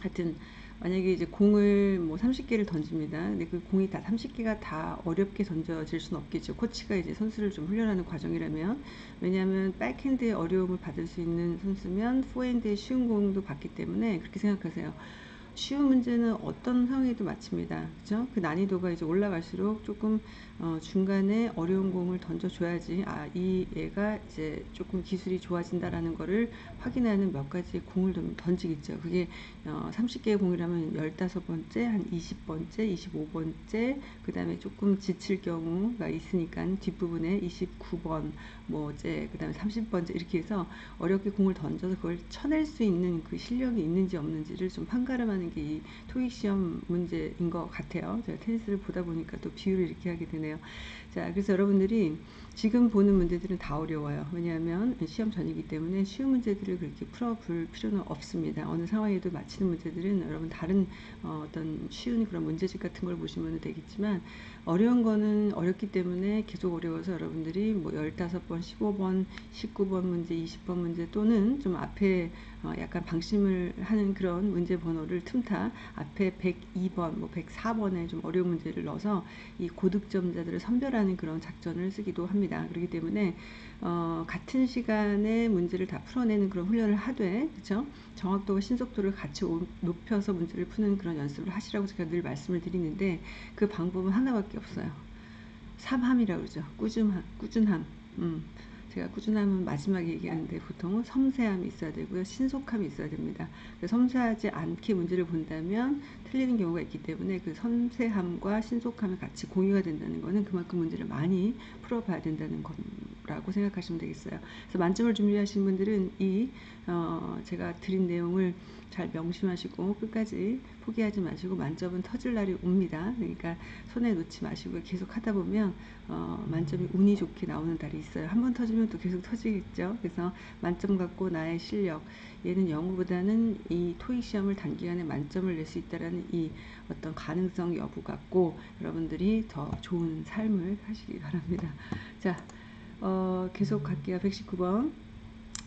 하여튼 만약에 이제 공을 뭐 30개를 던집니다. 근데 그 공이 다 30개가 다 어렵게 던져질 수는 없겠죠. 코치가 이제 선수를 좀 훈련하는 과정이라면 왜냐하면 백핸드의 어려움을 받을 수 있는 선수면 포핸드의 쉬운 공도 받기 때문에 그렇게 생각하세요. 쉬운 문제는 어떤 상황에도 맞춥니다. 그죠? 그 난이도가 이제 올라갈수록 조금 어, 중간에 어려운 공을 던져줘야지 아, 이 얘가 이제 조금 기술이 좋아진다라는 거를 확인하는 몇 가지 공을 좀 던지겠죠. 그게 어, 30개의 공이라면 15번째, 한 20번째, 25번째, 그 다음에 조금 지칠 경우가 있으니까 뒷부분에 29번, 뭐, 이제, 그 다음에 30번째 이렇게 해서 어렵게 공을 던져서 그걸 쳐낼 수 있는 그 실력이 있는지 없는지를 좀 판가름하는 게 이 토익 시험 문제인 것 같아요. 제가 테니스를 보다 보니까 또 비유를 이렇게 하게 되네요. 자, 그래서 여러분들이 지금 보는 문제들은 다 어려워요. 왜냐하면 시험 전이기 때문에 쉬운 문제들을 그렇게 풀어볼 필요는 없습니다. 어느 상황에도 맞히는 문제들은 여러분 다른 어, 떤 쉬운 그런 문제집 같은 걸 보시면 되겠지만 어려운 거는 어렵기 때문에 계속 어려워서 여러분들이 뭐 15번, 15번, 19번 문제, 20번 문제 또는 좀 앞에 어, 약간 방심을 하는 그런 문제 번호를 틈타 앞에 102번, 뭐 104번에 좀 어려운 문제를 넣어서 이 고득점자들을 선별하는 그런 작전을 쓰기도 합니다. 그렇기 때문에 어, 같은 시간에 문제를 다 풀어내는 그런 훈련을 하되 그렇죠? 정확도와 신속도를 같이 오, 높여서 문제를 푸는 그런 연습을 하시라고 제가 늘 말씀을 드리는데 그 방법은 하나밖에 없어요. 삼함이라고 그러죠. 꾸준함, 꾸준함. 음. 제가 꾸준함은 마지막에 얘기하는데 보통은 섬세함이 있어야 되고요. 신속함이 있어야 됩니다. 섬세하지 않게 문제를 본다면 틀리는 경우가 있기 때문에 그 섬세함과 신속함이 같이 공유가 된다는 것은 그만큼 문제를 많이 풀어봐야 된다는 거 라고 생각하시면 되겠어요. 그래서 만점을 준비하신 분들은 이 어, 제가 드린 내용을 잘 명심하시고 끝까지 포기하지 마시고 만점은 터질 날이 옵니다. 그러니까 손에 놓지 마시고 계속 하다 보면 어, 만점이 운이 좋게 나오는 날이 있어요. 한 번 터지면 또 계속 터지겠죠. 그래서 만점 갖고 나의 실력 얘는 영어보다는 이 토익 시험을 단기간에 만점을 낼 수 있다라는 이 어떤 가능성 여부 갖고 여러분들이 더 좋은 삶을 하시기 바랍니다. 자, 어, 계속 갈게요. 119번.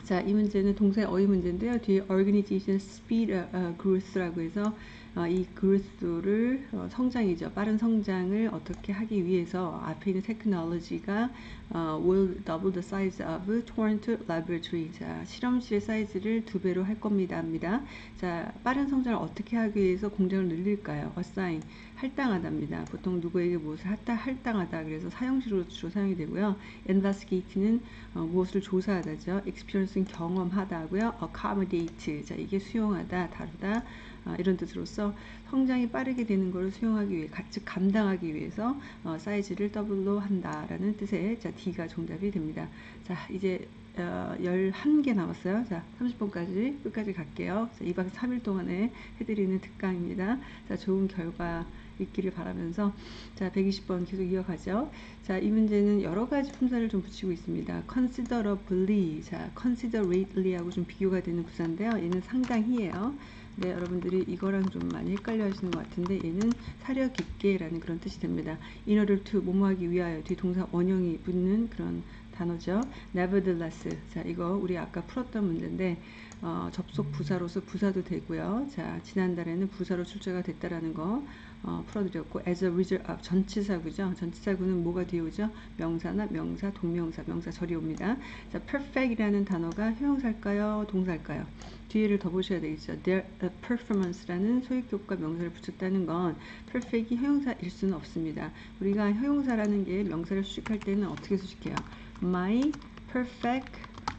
자, 이 문제는 동사의 어휘 문제인데요. 뒤에 organization speed uh, growth라고 해서 어, 이 growth를 어, 성장이죠. 빠른 성장을 어떻게 하기 위해서 앞에 있는 technology가 어, will double the size of Toronto laboratory. 자, 실험실의 사이즈를 두 배로 할 겁니다. 합니다. 자, 빠른 성장을 어떻게 하기 위해서 공장을 늘릴까요? assign 할당하답니다. 보통 누구에게 무엇을 할당, 할당하다. 그래서 사용시로 주로 사용이 되고요. investigate는 어, 무엇을 조사하다죠. experience는 경험하다 하고요. accommodate. 자, 이게 수용하다, 다루다. 아, 이런 뜻으로서 성장이 빠르게 되는 것을 수용하기 위해, 가- 즉 감당하기 위해서 어, 사이즈를 더블로 한다라는 뜻의 자 D가 정답이 됩니다. 자 이제 어, 11개 남았어요. 자 30분까지 끝까지 갈게요. 자, 2박 3일 동안에 해드리는 특강입니다. 자 좋은 결과 있기를 바라면서 자 120번 계속 이어가죠. 자 이 문제는 여러 가지 품사를 좀 붙이고 있습니다. considerably, 자 considerately하고 좀 비교가 되는 부사인데요. 얘는 상당히예요. 네, 여러분들이 이거랑 좀 많이 헷갈려 하시는 것 같은데 얘는 사려 깊게 라는 그런 뜻이 됩니다. in order to 뭐뭐하기 위하여 뒤 동사 원형이 붙는 그런 단어죠. nevertheless. 자, 이거 우리 아까 풀었던 문제인데 어, 접속 부사로서 부사도 되고요. 자, 지난달에는 부사로 출제가 됐다라는 거 어, 풀어드렸고 as a result of 전치사구죠. 전치사구는 뭐가 뒤에 오죠? 명사나 명사, 동명사, 명사 절이 옵니다. 자, perfect이라는 단어가 형용사일까요? 동사일까요? 뒤에를 더 보셔야 되겠죠. Their performance라는 소유격과 명사를 붙였다는 건 perfect이 형용사일 수는 없습니다. 우리가 형용사라는 게 명사를 수식할 때는 어떻게 수식해요? My perfect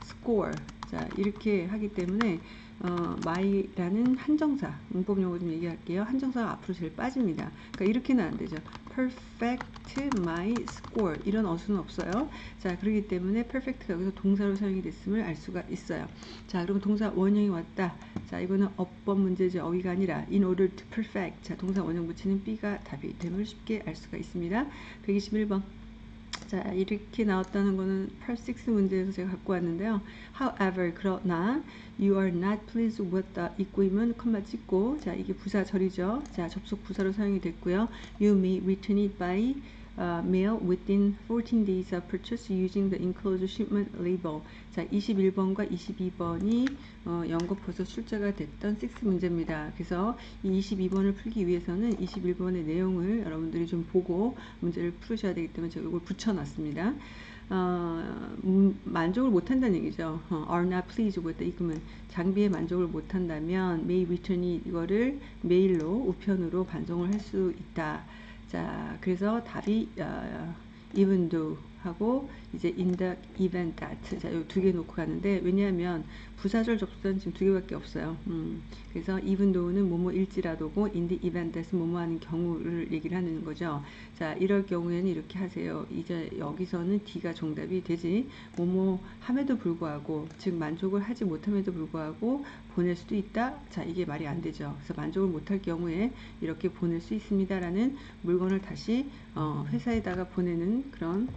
score. 자, 이렇게 하기 때문에 어, my라는 한정사, 문법 용어 좀 얘기할게요. 한정사가 앞으로 제일 빠집니다. 그러니까 이렇게는 안 되죠. perfect my score 이런 어수는 없어요. 자, 그렇기 때문에 perfect가 여기서 동사로 사용이 됐음을 알 수가 있어요. 자, 그럼 동사 원형이 왔다. 자, 이거는 어법 문제죠. 어휘가 아니라 in order to perfect. 자, 동사 원형 붙이는 B가 답이 됨을 쉽게 알 수가 있습니다. 121번. 자, 이렇게 나왔다는 거는 86 문제에서 제가 갖고 왔는데요. However, 그러나 you are not pleased with the 입구이면 컴마 찍고 자, 이게 부사절이죠. 자, 접속 부사로 사용이 됐고요. You may return it by uh, mail within 14 days of purchase using the enclosed shipment label. 자, 21번과 22번이 어, 연거푸에서 출제가 됐던 6 문제입니다. 그래서 이 22번을 풀기 위해서는 21번의 내용을 여러분들이 좀 보고 문제를 풀으셔야 되기 때문에 제가 이걸 붙여놨습니다. 어, 음, 만족을 못한다는 얘기죠. 어, are not pleased with the 이금은 장비에 만족을 못한다면 may return이 이거를 메일로 우편으로 반송을 할 수 있다. 자, 그래서 답이 어, even 하고 이제 in the event that 자, 요두개 놓고 가는데 왜냐하면 부사절 접수는 지금 두 개밖에 없어요. 음, 그래서 even though는 뭐뭐 일지라도고 in the event that은 뭐뭐 하는 경우를 얘기를 하는 거죠. 자, 이럴 경우에는 이렇게 하세요. 이제 여기서는 D가 정답이 되지. 뭐뭐 함에도 불구하고 즉 만족을 하지 못함에도 불구하고 보낼 수도 있다. 자, 이게 말이 안 되죠. 그래서 만족을 못할 경우에 이렇게 보낼 수 있습니다라는 물건을 다시 어, 회사에다가 보내는 그런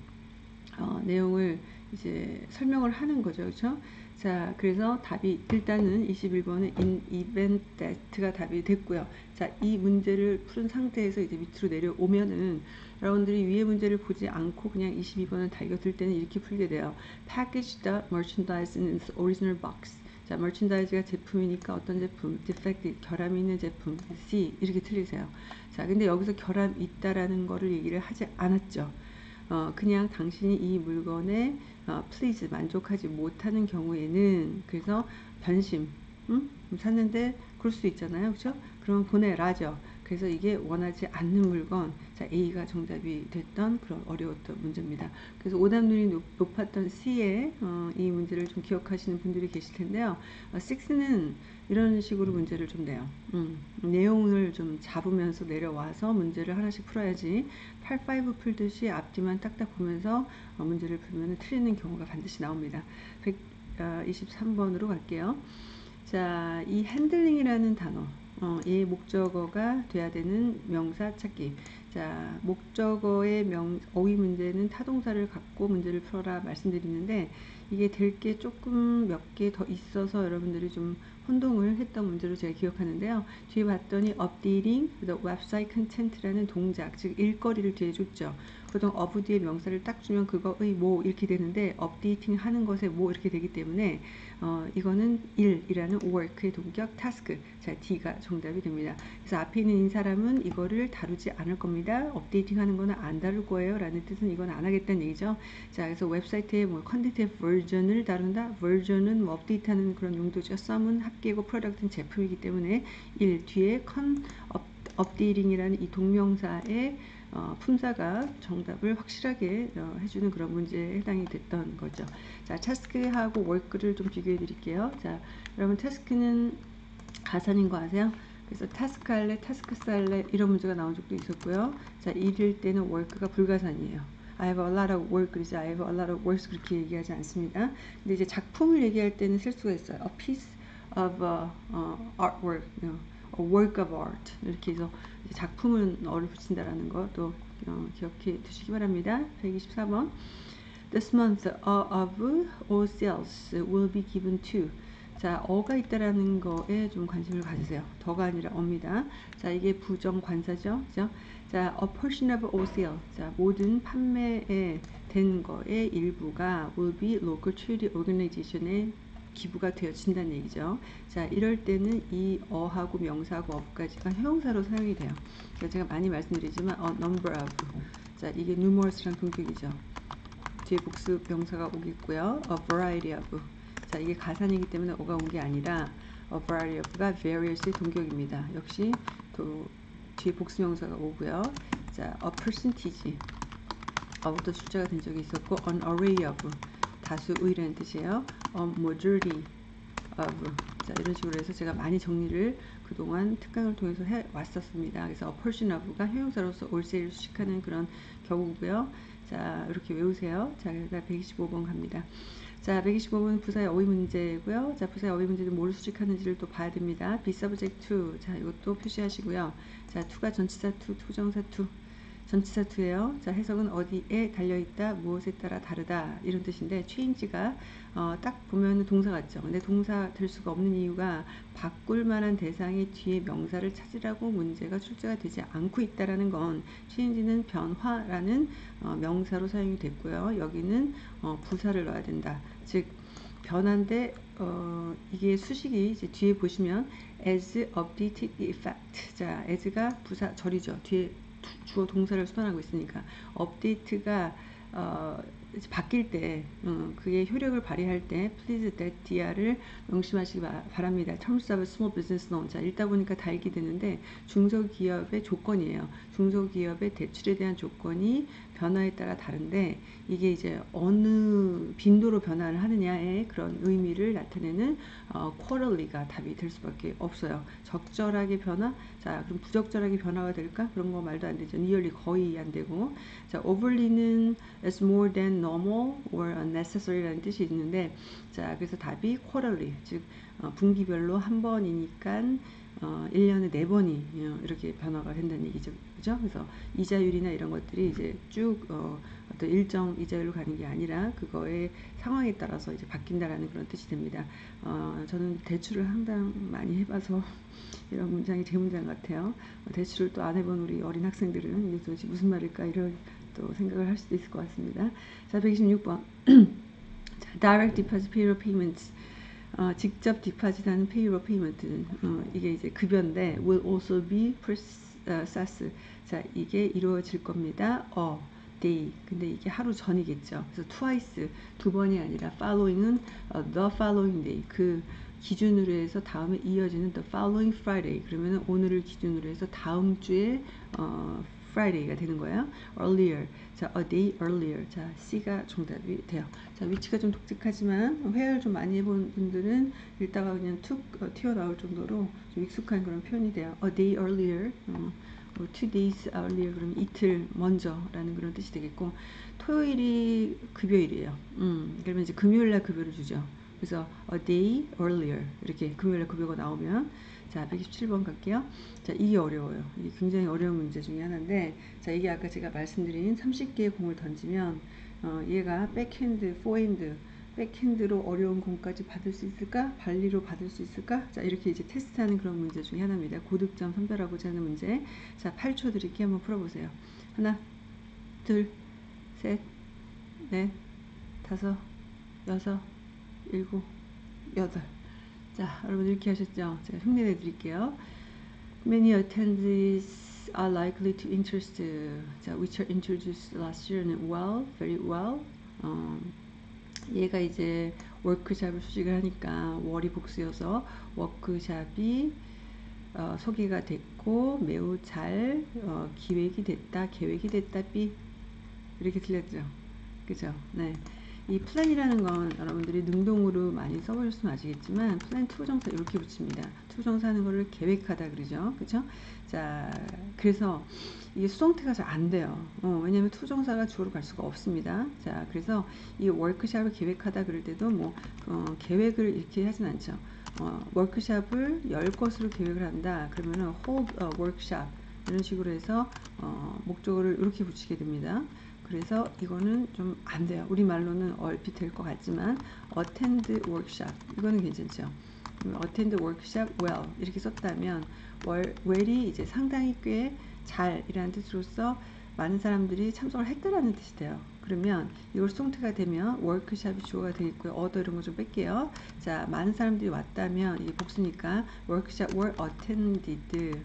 어, 내용을 이제 설명을 하는 거죠. 그렇죠? 자, 그래서 답이 일단은 21번은 in event that가 답이 됐고요. 자, 이 문제를 푸른 상태에서 이제 밑으로 내려오면은 여러분들이 위에 문제를 보지 않고 그냥 22번을 다 읽었을 때는 이렇게 풀게 돼요. Package the merchandise in its original box. 자, merchandise가 제품이니까 어떤 제품, defect, 결함이 있는 제품, C 이렇게 틀리세요. 자, 근데 여기서 결함 있다라는 거를 얘기를 하지 않았죠. 어, 그냥 당신이 이 물건에 어, please 만족하지 못하는 경우에는 그래서 변심, 음? 샀는데 그럴 수 있잖아요, 그렇죠? 그러면 보내라죠. 그래서 이게 원하지 않는 물건, 자 A가 정답이 됐던 그런 어려웠던 문제입니다. 그래서 오답률이 높, 높았던 C의 어, 이 문제를 좀 기억하시는 분들이 계실 텐데요. 어, 6는 이런 식으로 문제를 좀 내요. 음, 내용을 좀 잡으면서 내려와서 문제를 하나씩 풀어야지 85 풀듯이 앞뒤만 딱딱 보면서 어, 문제를 풀면 틀리는 경우가 반드시 나옵니다. 123번으로 갈게요. 자, 이 handling이라는 단어, 어, 얘 목적어가 돼야 되는 명사 찾기. 자, 목적어의 명, 어휘 문제는 타동사를 갖고 문제를 풀어라 말씀드리는데 이게 될 게 조금 몇 개 더 있어서 여러분들이 좀 혼동을 했던 문제로 제가 기억하는데요. 뒤에 봤더니 the website content라는 동작, 즉 일거리를 뒤에 줬죠. 보통 of 뒤에 명사를 딱 주면 그거의 뭐 이렇게 되는데 updating 하는 것에 뭐 이렇게 되기 때문에 어, 이거는 일이라는 work의 동격 task. 자, D가 정답이 됩니다. 그래서 앞에 있는 이 사람은 이거를 다루지 않을 겁니다. updating 하는 거는 안 다룰 거예요. 라는 뜻은 이건 안 하겠다는 얘기죠. 자, 그래서 웹사이트의 뭐 컨텐츠의 버전을 다룬다. 버전은 뭐 업데이트 하는 그런 용도죠. sum은 합계고 product는 제품이기 때문에 일 뒤에 컨 업, updating이라는 이 동명사의 어, 품사가 정답을 확실하게 어, 해주는 그런 문제에 해당이 됐던 거죠. 자, task하고 work를 좀 비교해 드릴게요. 자, 여러분 task는 가산인 거 아세요? 그래서 task 할래, tasks 할래 이런 문제가 나온 적도 있었고요. 자, 이럴 때는 work가 불가산이에요. I have a lot of work 그러지 I have a lot of works 그렇게 얘기하지 않습니다. 근데 이제 작품을 얘기할 때는 쓸 수가 있어요. A piece of uh, uh, artwork, you know, a work of art 이렇게 해서 작품은 어를 붙인다라는 것도 어, 기억해 두시기 바랍니다. 124번 This month uh, of all sales will be given to 자, 어가 있다라는 거에 좀 관심을 가지세요. 더가 아니라 어입니다. 자, 이게 부정 관사죠. 그죠? 자, a portion of all sale. 자, 모든 판매에 된 거의 일부가 will be local charity organization에 기부가 되어진다는 얘기죠. 자, 이럴 때는 이 어하고 명사하고 업까지가 형용사로 사용이 돼요. 그러니까 제가 많이 말씀드리지만 a number of. 자, 이게 numerous랑 동격이죠. 뒤에 복수 명사가 오겠고요. a variety of. 자, 이게 가산이기 때문에 어가 온 게 아니라 a variety of가 various의 동격입니다. 역시 또 뒤에 복수 명사가 오고요. 자, a percentage of도 숫자가 된 적이 있었고 an array of 다수의라는 뜻이에요. a majority of 자, 이런 식으로 해서 제가 많이 정리를 그동안 특강을 통해서 해 왔었습니다. 그래서 a portion of가 형용사로서 올세를 수식하는 그런 경우고요. 자, 이렇게 외우세요. 자, 그러니까 125번 갑니다. 자, 125번 부사의 어휘 문제고요. 자, 부사의 어휘 문제는 뭘 수식하는지를 또 봐야 됩니다. be subject to. 자, 이것도 표시하시고요. 자, to가 전치사 to, 투정사 to. 전치사 to예요. 자, 해석은 어디에 달려 있다, 무엇에 따라 다르다 이런 뜻인데 change가 어, 딱 보면 동사 같죠. 근데 동사 될 수가 없는 이유가 바꿀 만한 대상의 뒤에 명사를 찾으라고 문제가 출제가 되지 않고 있다라는 건 change는 변화라는 어, 명사로 사용이 됐고요. 여기는 어, 부사를 넣어야 된다. 즉 변화인데 어, 이게 수식이 이제 뒤에 보시면 as updated effect. 자, as가 부사 절이죠. 뒤에 주어 동사를 수반하고 있으니까 업데이트가 어, 바뀔 때 어, 그게 효력을 발휘할 때 please that dia를 명심하시기 바, 바랍니다. terms of small business loan 자 읽다 보니까 달기 되는데 중소기업의 조건이에요. 중소기업의 대출에 대한 조건이 변화에 따라 다른데 이게 이제 어느 빈도로 변화를 하느냐의 그런 의미를 나타내는 어, quarterly가 답이 될 수밖에 없어요. 적절하게 변화, 자 그럼 부적절하게 변화가 될까? 그런 거 말도 안 되죠. nearly 거의 안 되고, 자 overly는 is more than normal or unnecessary라는 뜻이 있는데, 자 그래서 답이 quarterly, 즉 어, 분기별로 한 번이니까 어, 1년에 4번이 어, 이렇게 변화가 된다는 얘기죠. 그죠? 그래서 이자율이나 이런 것들이 이제 쭉 어, 어떤 일정 이자율로 가는 게 아니라 그거의 상황에 따라서 이제 바뀐다라는 그런 뜻이 됩니다. 어, 저는 대출을 상당 많이 해봐서 [laughs] 이런 문장이 제 문장 같아요. 어, 대출을 또 안 해본 우리 어린 학생들은 이게 도대체 무슨 말일까 이런 또 생각을 할 수도 있을 것 같습니다. 자, 126번. [clears throat] 자, direct deposit payroll payments. 어, 직접 deposit하는 payroll payment는 어, 이게 이제 급여인데 will also be processed. 자 이게 이루어질 겁니다. a day. 근데 이게 하루 전이겠죠. 그래서 twice 두 번이 아니라 following은 어, the following day 그 기준으로 해서 다음에 이어지는 the following Friday 그러면 오늘을 기준으로 해서 다음 주에 어, Friday가 되는 거예요. earlier. 자, a day earlier. 자, C가 정답이 돼요. 자, 위치가 좀 독특하지만 회화를 좀 많이 해본 분들은 읽다가 그냥 툭 어, 튀어나올 정도로 좀 익숙한 그런 표현이 돼요. a day earlier. 어, 뭐 two days earlier 그러면 이틀 먼저라는 그런 뜻이 되겠고 토요일이 급여일이에요. 음, 그러면 이제 금요일 날 급여를 주죠. 그래서 a day earlier 이렇게 금요일 날 급여가 나오면 자, 127번 갈게요. 자, 이게 어려워요. 이게 굉장히 어려운 문제 중에 하나인데, 자, 이게 아까 제가 말씀드린 30개의 공을 던지면, 어, 얘가 백핸드, 포핸드, 백핸드로 어려운 공까지 받을 수 있을까? 발리로 받을 수 있을까? 자, 이렇게 이제 테스트하는 그런 문제 중에 하나입니다. 고득점 선별하고자 하는 문제. 자, 8초 드릴게요. 한번 풀어보세요. 하나, 둘, 셋, 넷, 다섯, 여섯, 일곱, 여덟. 자, 여러분 이렇게 하셨죠? 제가 흉내내 드릴게요. Many attendees are likely to interest, 자, which are introduced last year well, very well. 어, 얘가 이제 워크샵을 수식을 하니까 월이 복수여서 워크샵이 어, 소개가 됐고 매우 잘 어, 기획이 됐다, 계획이 됐다, B 이렇게 들렸죠, 그죠? 네. 이 plan이라는 건 여러분들이 능동으로 많이 써보셨으면 아시겠지만 plan 투부정사 이렇게 붙입니다. 투부정사 하는 거를 계획하다 그러죠. 그죠? 자, 그래서 이게 수동태가 잘 안 돼요. 어, 왜냐면 투정사가 주어로 갈 수가 없습니다. 자, 그래서 이 워크샵을 계획하다 그럴 때도 뭐 어, 계획을 이렇게 하진 않죠. 어, 워크샵을 열 것으로 계획을 한다. 그러면은 hold a workshop 이런 식으로 해서 어, 목적어를 이렇게 붙이게 됩니다. 그래서 이거는 좀 안 돼요. 우리 말로는 얼핏 될 것 같지만 attend workshop 이거는 괜찮죠. attend workshop well 이렇게 썼다면 well이 이제 상당히 꽤 잘이라는 뜻으로서 많은 사람들이 참석을 했다라는 뜻이 돼요. 그러면 이걸 수동태가 되면 워크샵이 주어가 되겠고요. 어더 이런 거 좀 뺄게요. 자, 많은 사람들이 왔다면 이게 복수니까 워크샵 were attended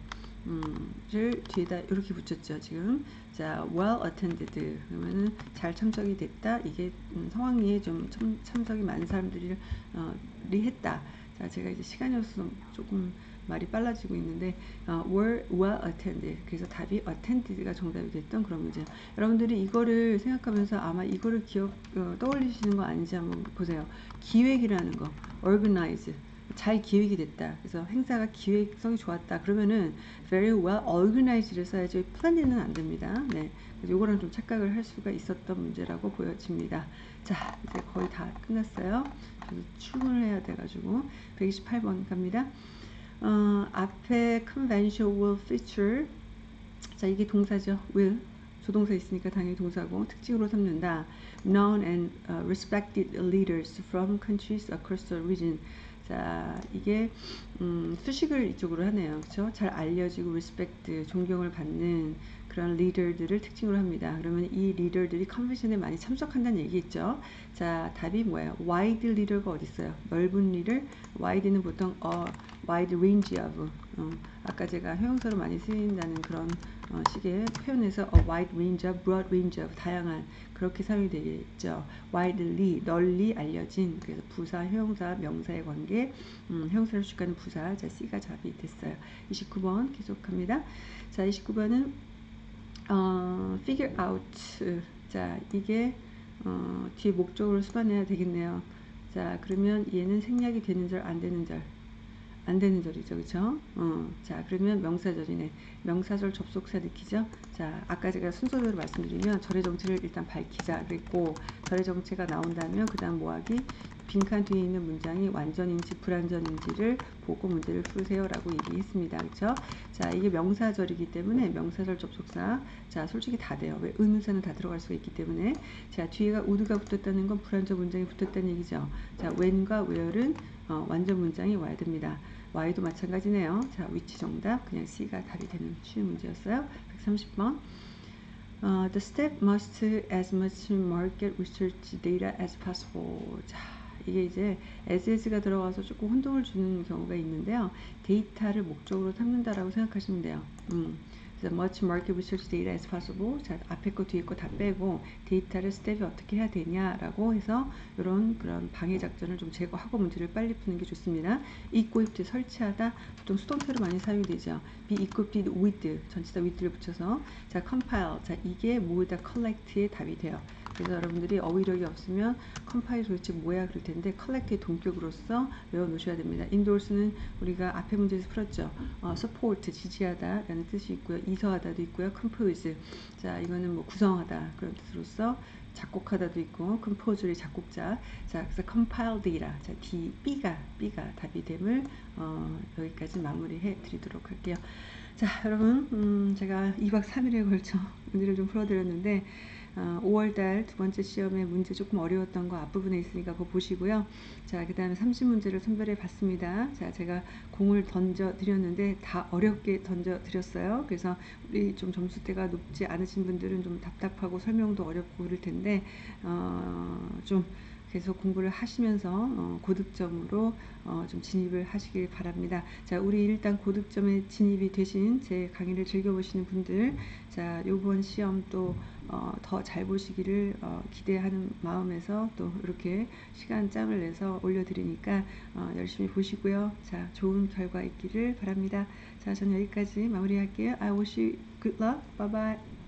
음, 를 뒤에다 이렇게 붙였죠. 지금 자, well attended 그러면은 잘 참석이 됐다. 이게 음, 상황에 좀 참, 참석이 많은 사람들이 어, 리 했다. 자, 제가 이제 시간이 없어서 조금 말이 빨라지고 있는데 어, were well attended 그래서 답이 attended가 정답이 됐던 그런 문제 여러분들이 이거를 생각하면서 아마 이거를 기억 어, 떠올리시는 거 아닌지 한번 보세요 기획이라는 거 organize 잘 기획이 됐다. 그래서 행사가 기획성이 좋았다. 그러면은 very well organized를 써야지 planning은 안 됩니다. 네. 그래서 요거랑 좀 착각을 할 수가 있었던 문제라고 보여집니다. 자, 이제 거의 다 끝났어요. 그래서 출근을 해야 돼가지고 128번 갑니다. 어, 앞에 convention will feature 자 이게 동사죠 will 조동사 있으니까 당연히 동사고 특징으로 삼는다 known and uh, respected leaders from countries across the region 자 이게 음, 수식을 이쪽으로 하네요 그렇죠 잘 알려지고 respect 존경을 받는 그런 리더들을 특징으로 합니다. 그러면 이 리더들이 컨벤션에 많이 참석한다는 얘기겠죠. 자, 답이 뭐예요? wide 리더가 어디 있어요? 넓은 리더. wide는 보통 어, wide range of. 어, 아까 제가 형용사로 많이 쓰인다는 그런 어, 식의 표현에서 a wide range of, broad range of 다양한 그렇게 사용이 되겠죠. widely 널리 알려진 그래서 부사, 형용사, 명사의 관계 음, 형사를 주가는 부사 자 C가 답이 됐어요. 29번 계속합니다. 자 29번은 어, figure out. 자, 이게 어, 뒤에 목적으로 수반해야 되겠네요. 자, 그러면 얘는 생략이 되는 절, 안 되는 절. 안 되는 절이죠. 그쵸? 어, 자, 그러면 명사절이네. 명사절 접속사 느끼죠? 자, 아까 제가 순서대로 말씀드리면 절의 정체를 일단 밝히자 그랬고, 절의 정체가 나온다면 그 다음 뭐하기? 빈칸 뒤에 있는 문장이 완전인지 불완전인지를 보고 문제를 푸세요라고 얘기했습니다. 그렇죠? 자, 이게 명사절이기 때문에 명사절 접속사 자, 솔직히 다 돼요. 왜 의문사는 다 들어갈 수가 있기 때문에 자, 뒤에가 우드가 붙었다는 건 불완전 문장이 붙었다는 얘기죠. 자, when과 where는 어, 완전 문장이 와야 됩니다. Y도 마찬가지네요. 자, 위치 정답 그냥 C가 답이 되는 쉬운 문제였어요. 130번 어, the step must as much market research data as possible. 자, 이게 이제 SS가 들어가서 조금 혼동을 주는 경우가 있는데요. 데이터를 목적으로 삼는다라고 생각하시면 돼요. 음. 그래서 much market research data as possible. 자, 앞에 거 뒤에 거 다 빼고 데이터를 스텝이 어떻게 해야 되냐라고 해서 이런 그런 방해 작전을 좀 제거하고 문제를 빨리 푸는 게 좋습니다. equip 설치하다 보통 수동태로 많이 사용이 되죠. be equipped with 전치사 with를 붙여서 자 compile 자 이게 모두 다 collect의 답이 돼요. 그래서 여러분들이 어휘력이 없으면 compile 도대체 뭐야 그럴 텐데 collect의 동격으로서 외워 놓으셔야 됩니다. endorse는 우리가 앞에 문제에서 풀었죠. 어, support 지지하다 라는 뜻이 있고요. 이서하다도 있고요. compose 자 이거는 뭐 구성하다 그런 뜻으로서 작곡하다도 있고 composer이 작곡자 자 그래서 data 자 D B가 B가 답이 됨을 어, 여기까지 마무리해 드리도록 할게요. 자 여러분 음, 제가 2박 3일에 걸쳐 문제를 좀 풀어드렸는데 어, 5월달 두 번째 시험에 문제 조금 어려웠던 거 앞부분에 있으니까 그거 보시고요. 자, 그 다음에 30문제를 선별해 봤습니다. 자, 제가 공을 던져 드렸는데 다 어렵게 던져 드렸어요. 그래서 우리 좀 점수대가 높지 않으신 분들은 좀 답답하고 설명도 어렵고 그럴 텐데, 어, 좀 계속 공부를 하시면서 어, 고득점으로 어, 좀 진입을 하시길 바랍니다. 자, 우리 일단 고득점에 진입이 되신 제 강의를 즐겨보시는 분들, 자, 요번 시험 또 어, 더 잘 보시기를 어, 기대하는 마음에서 또 이렇게 시간 짬을 내서 올려드리니까 어, 열심히 보시고요. 자, 좋은 결과 있기를 바랍니다. 자, 저는 여기까지 마무리할게요. I wish you good luck. Bye bye.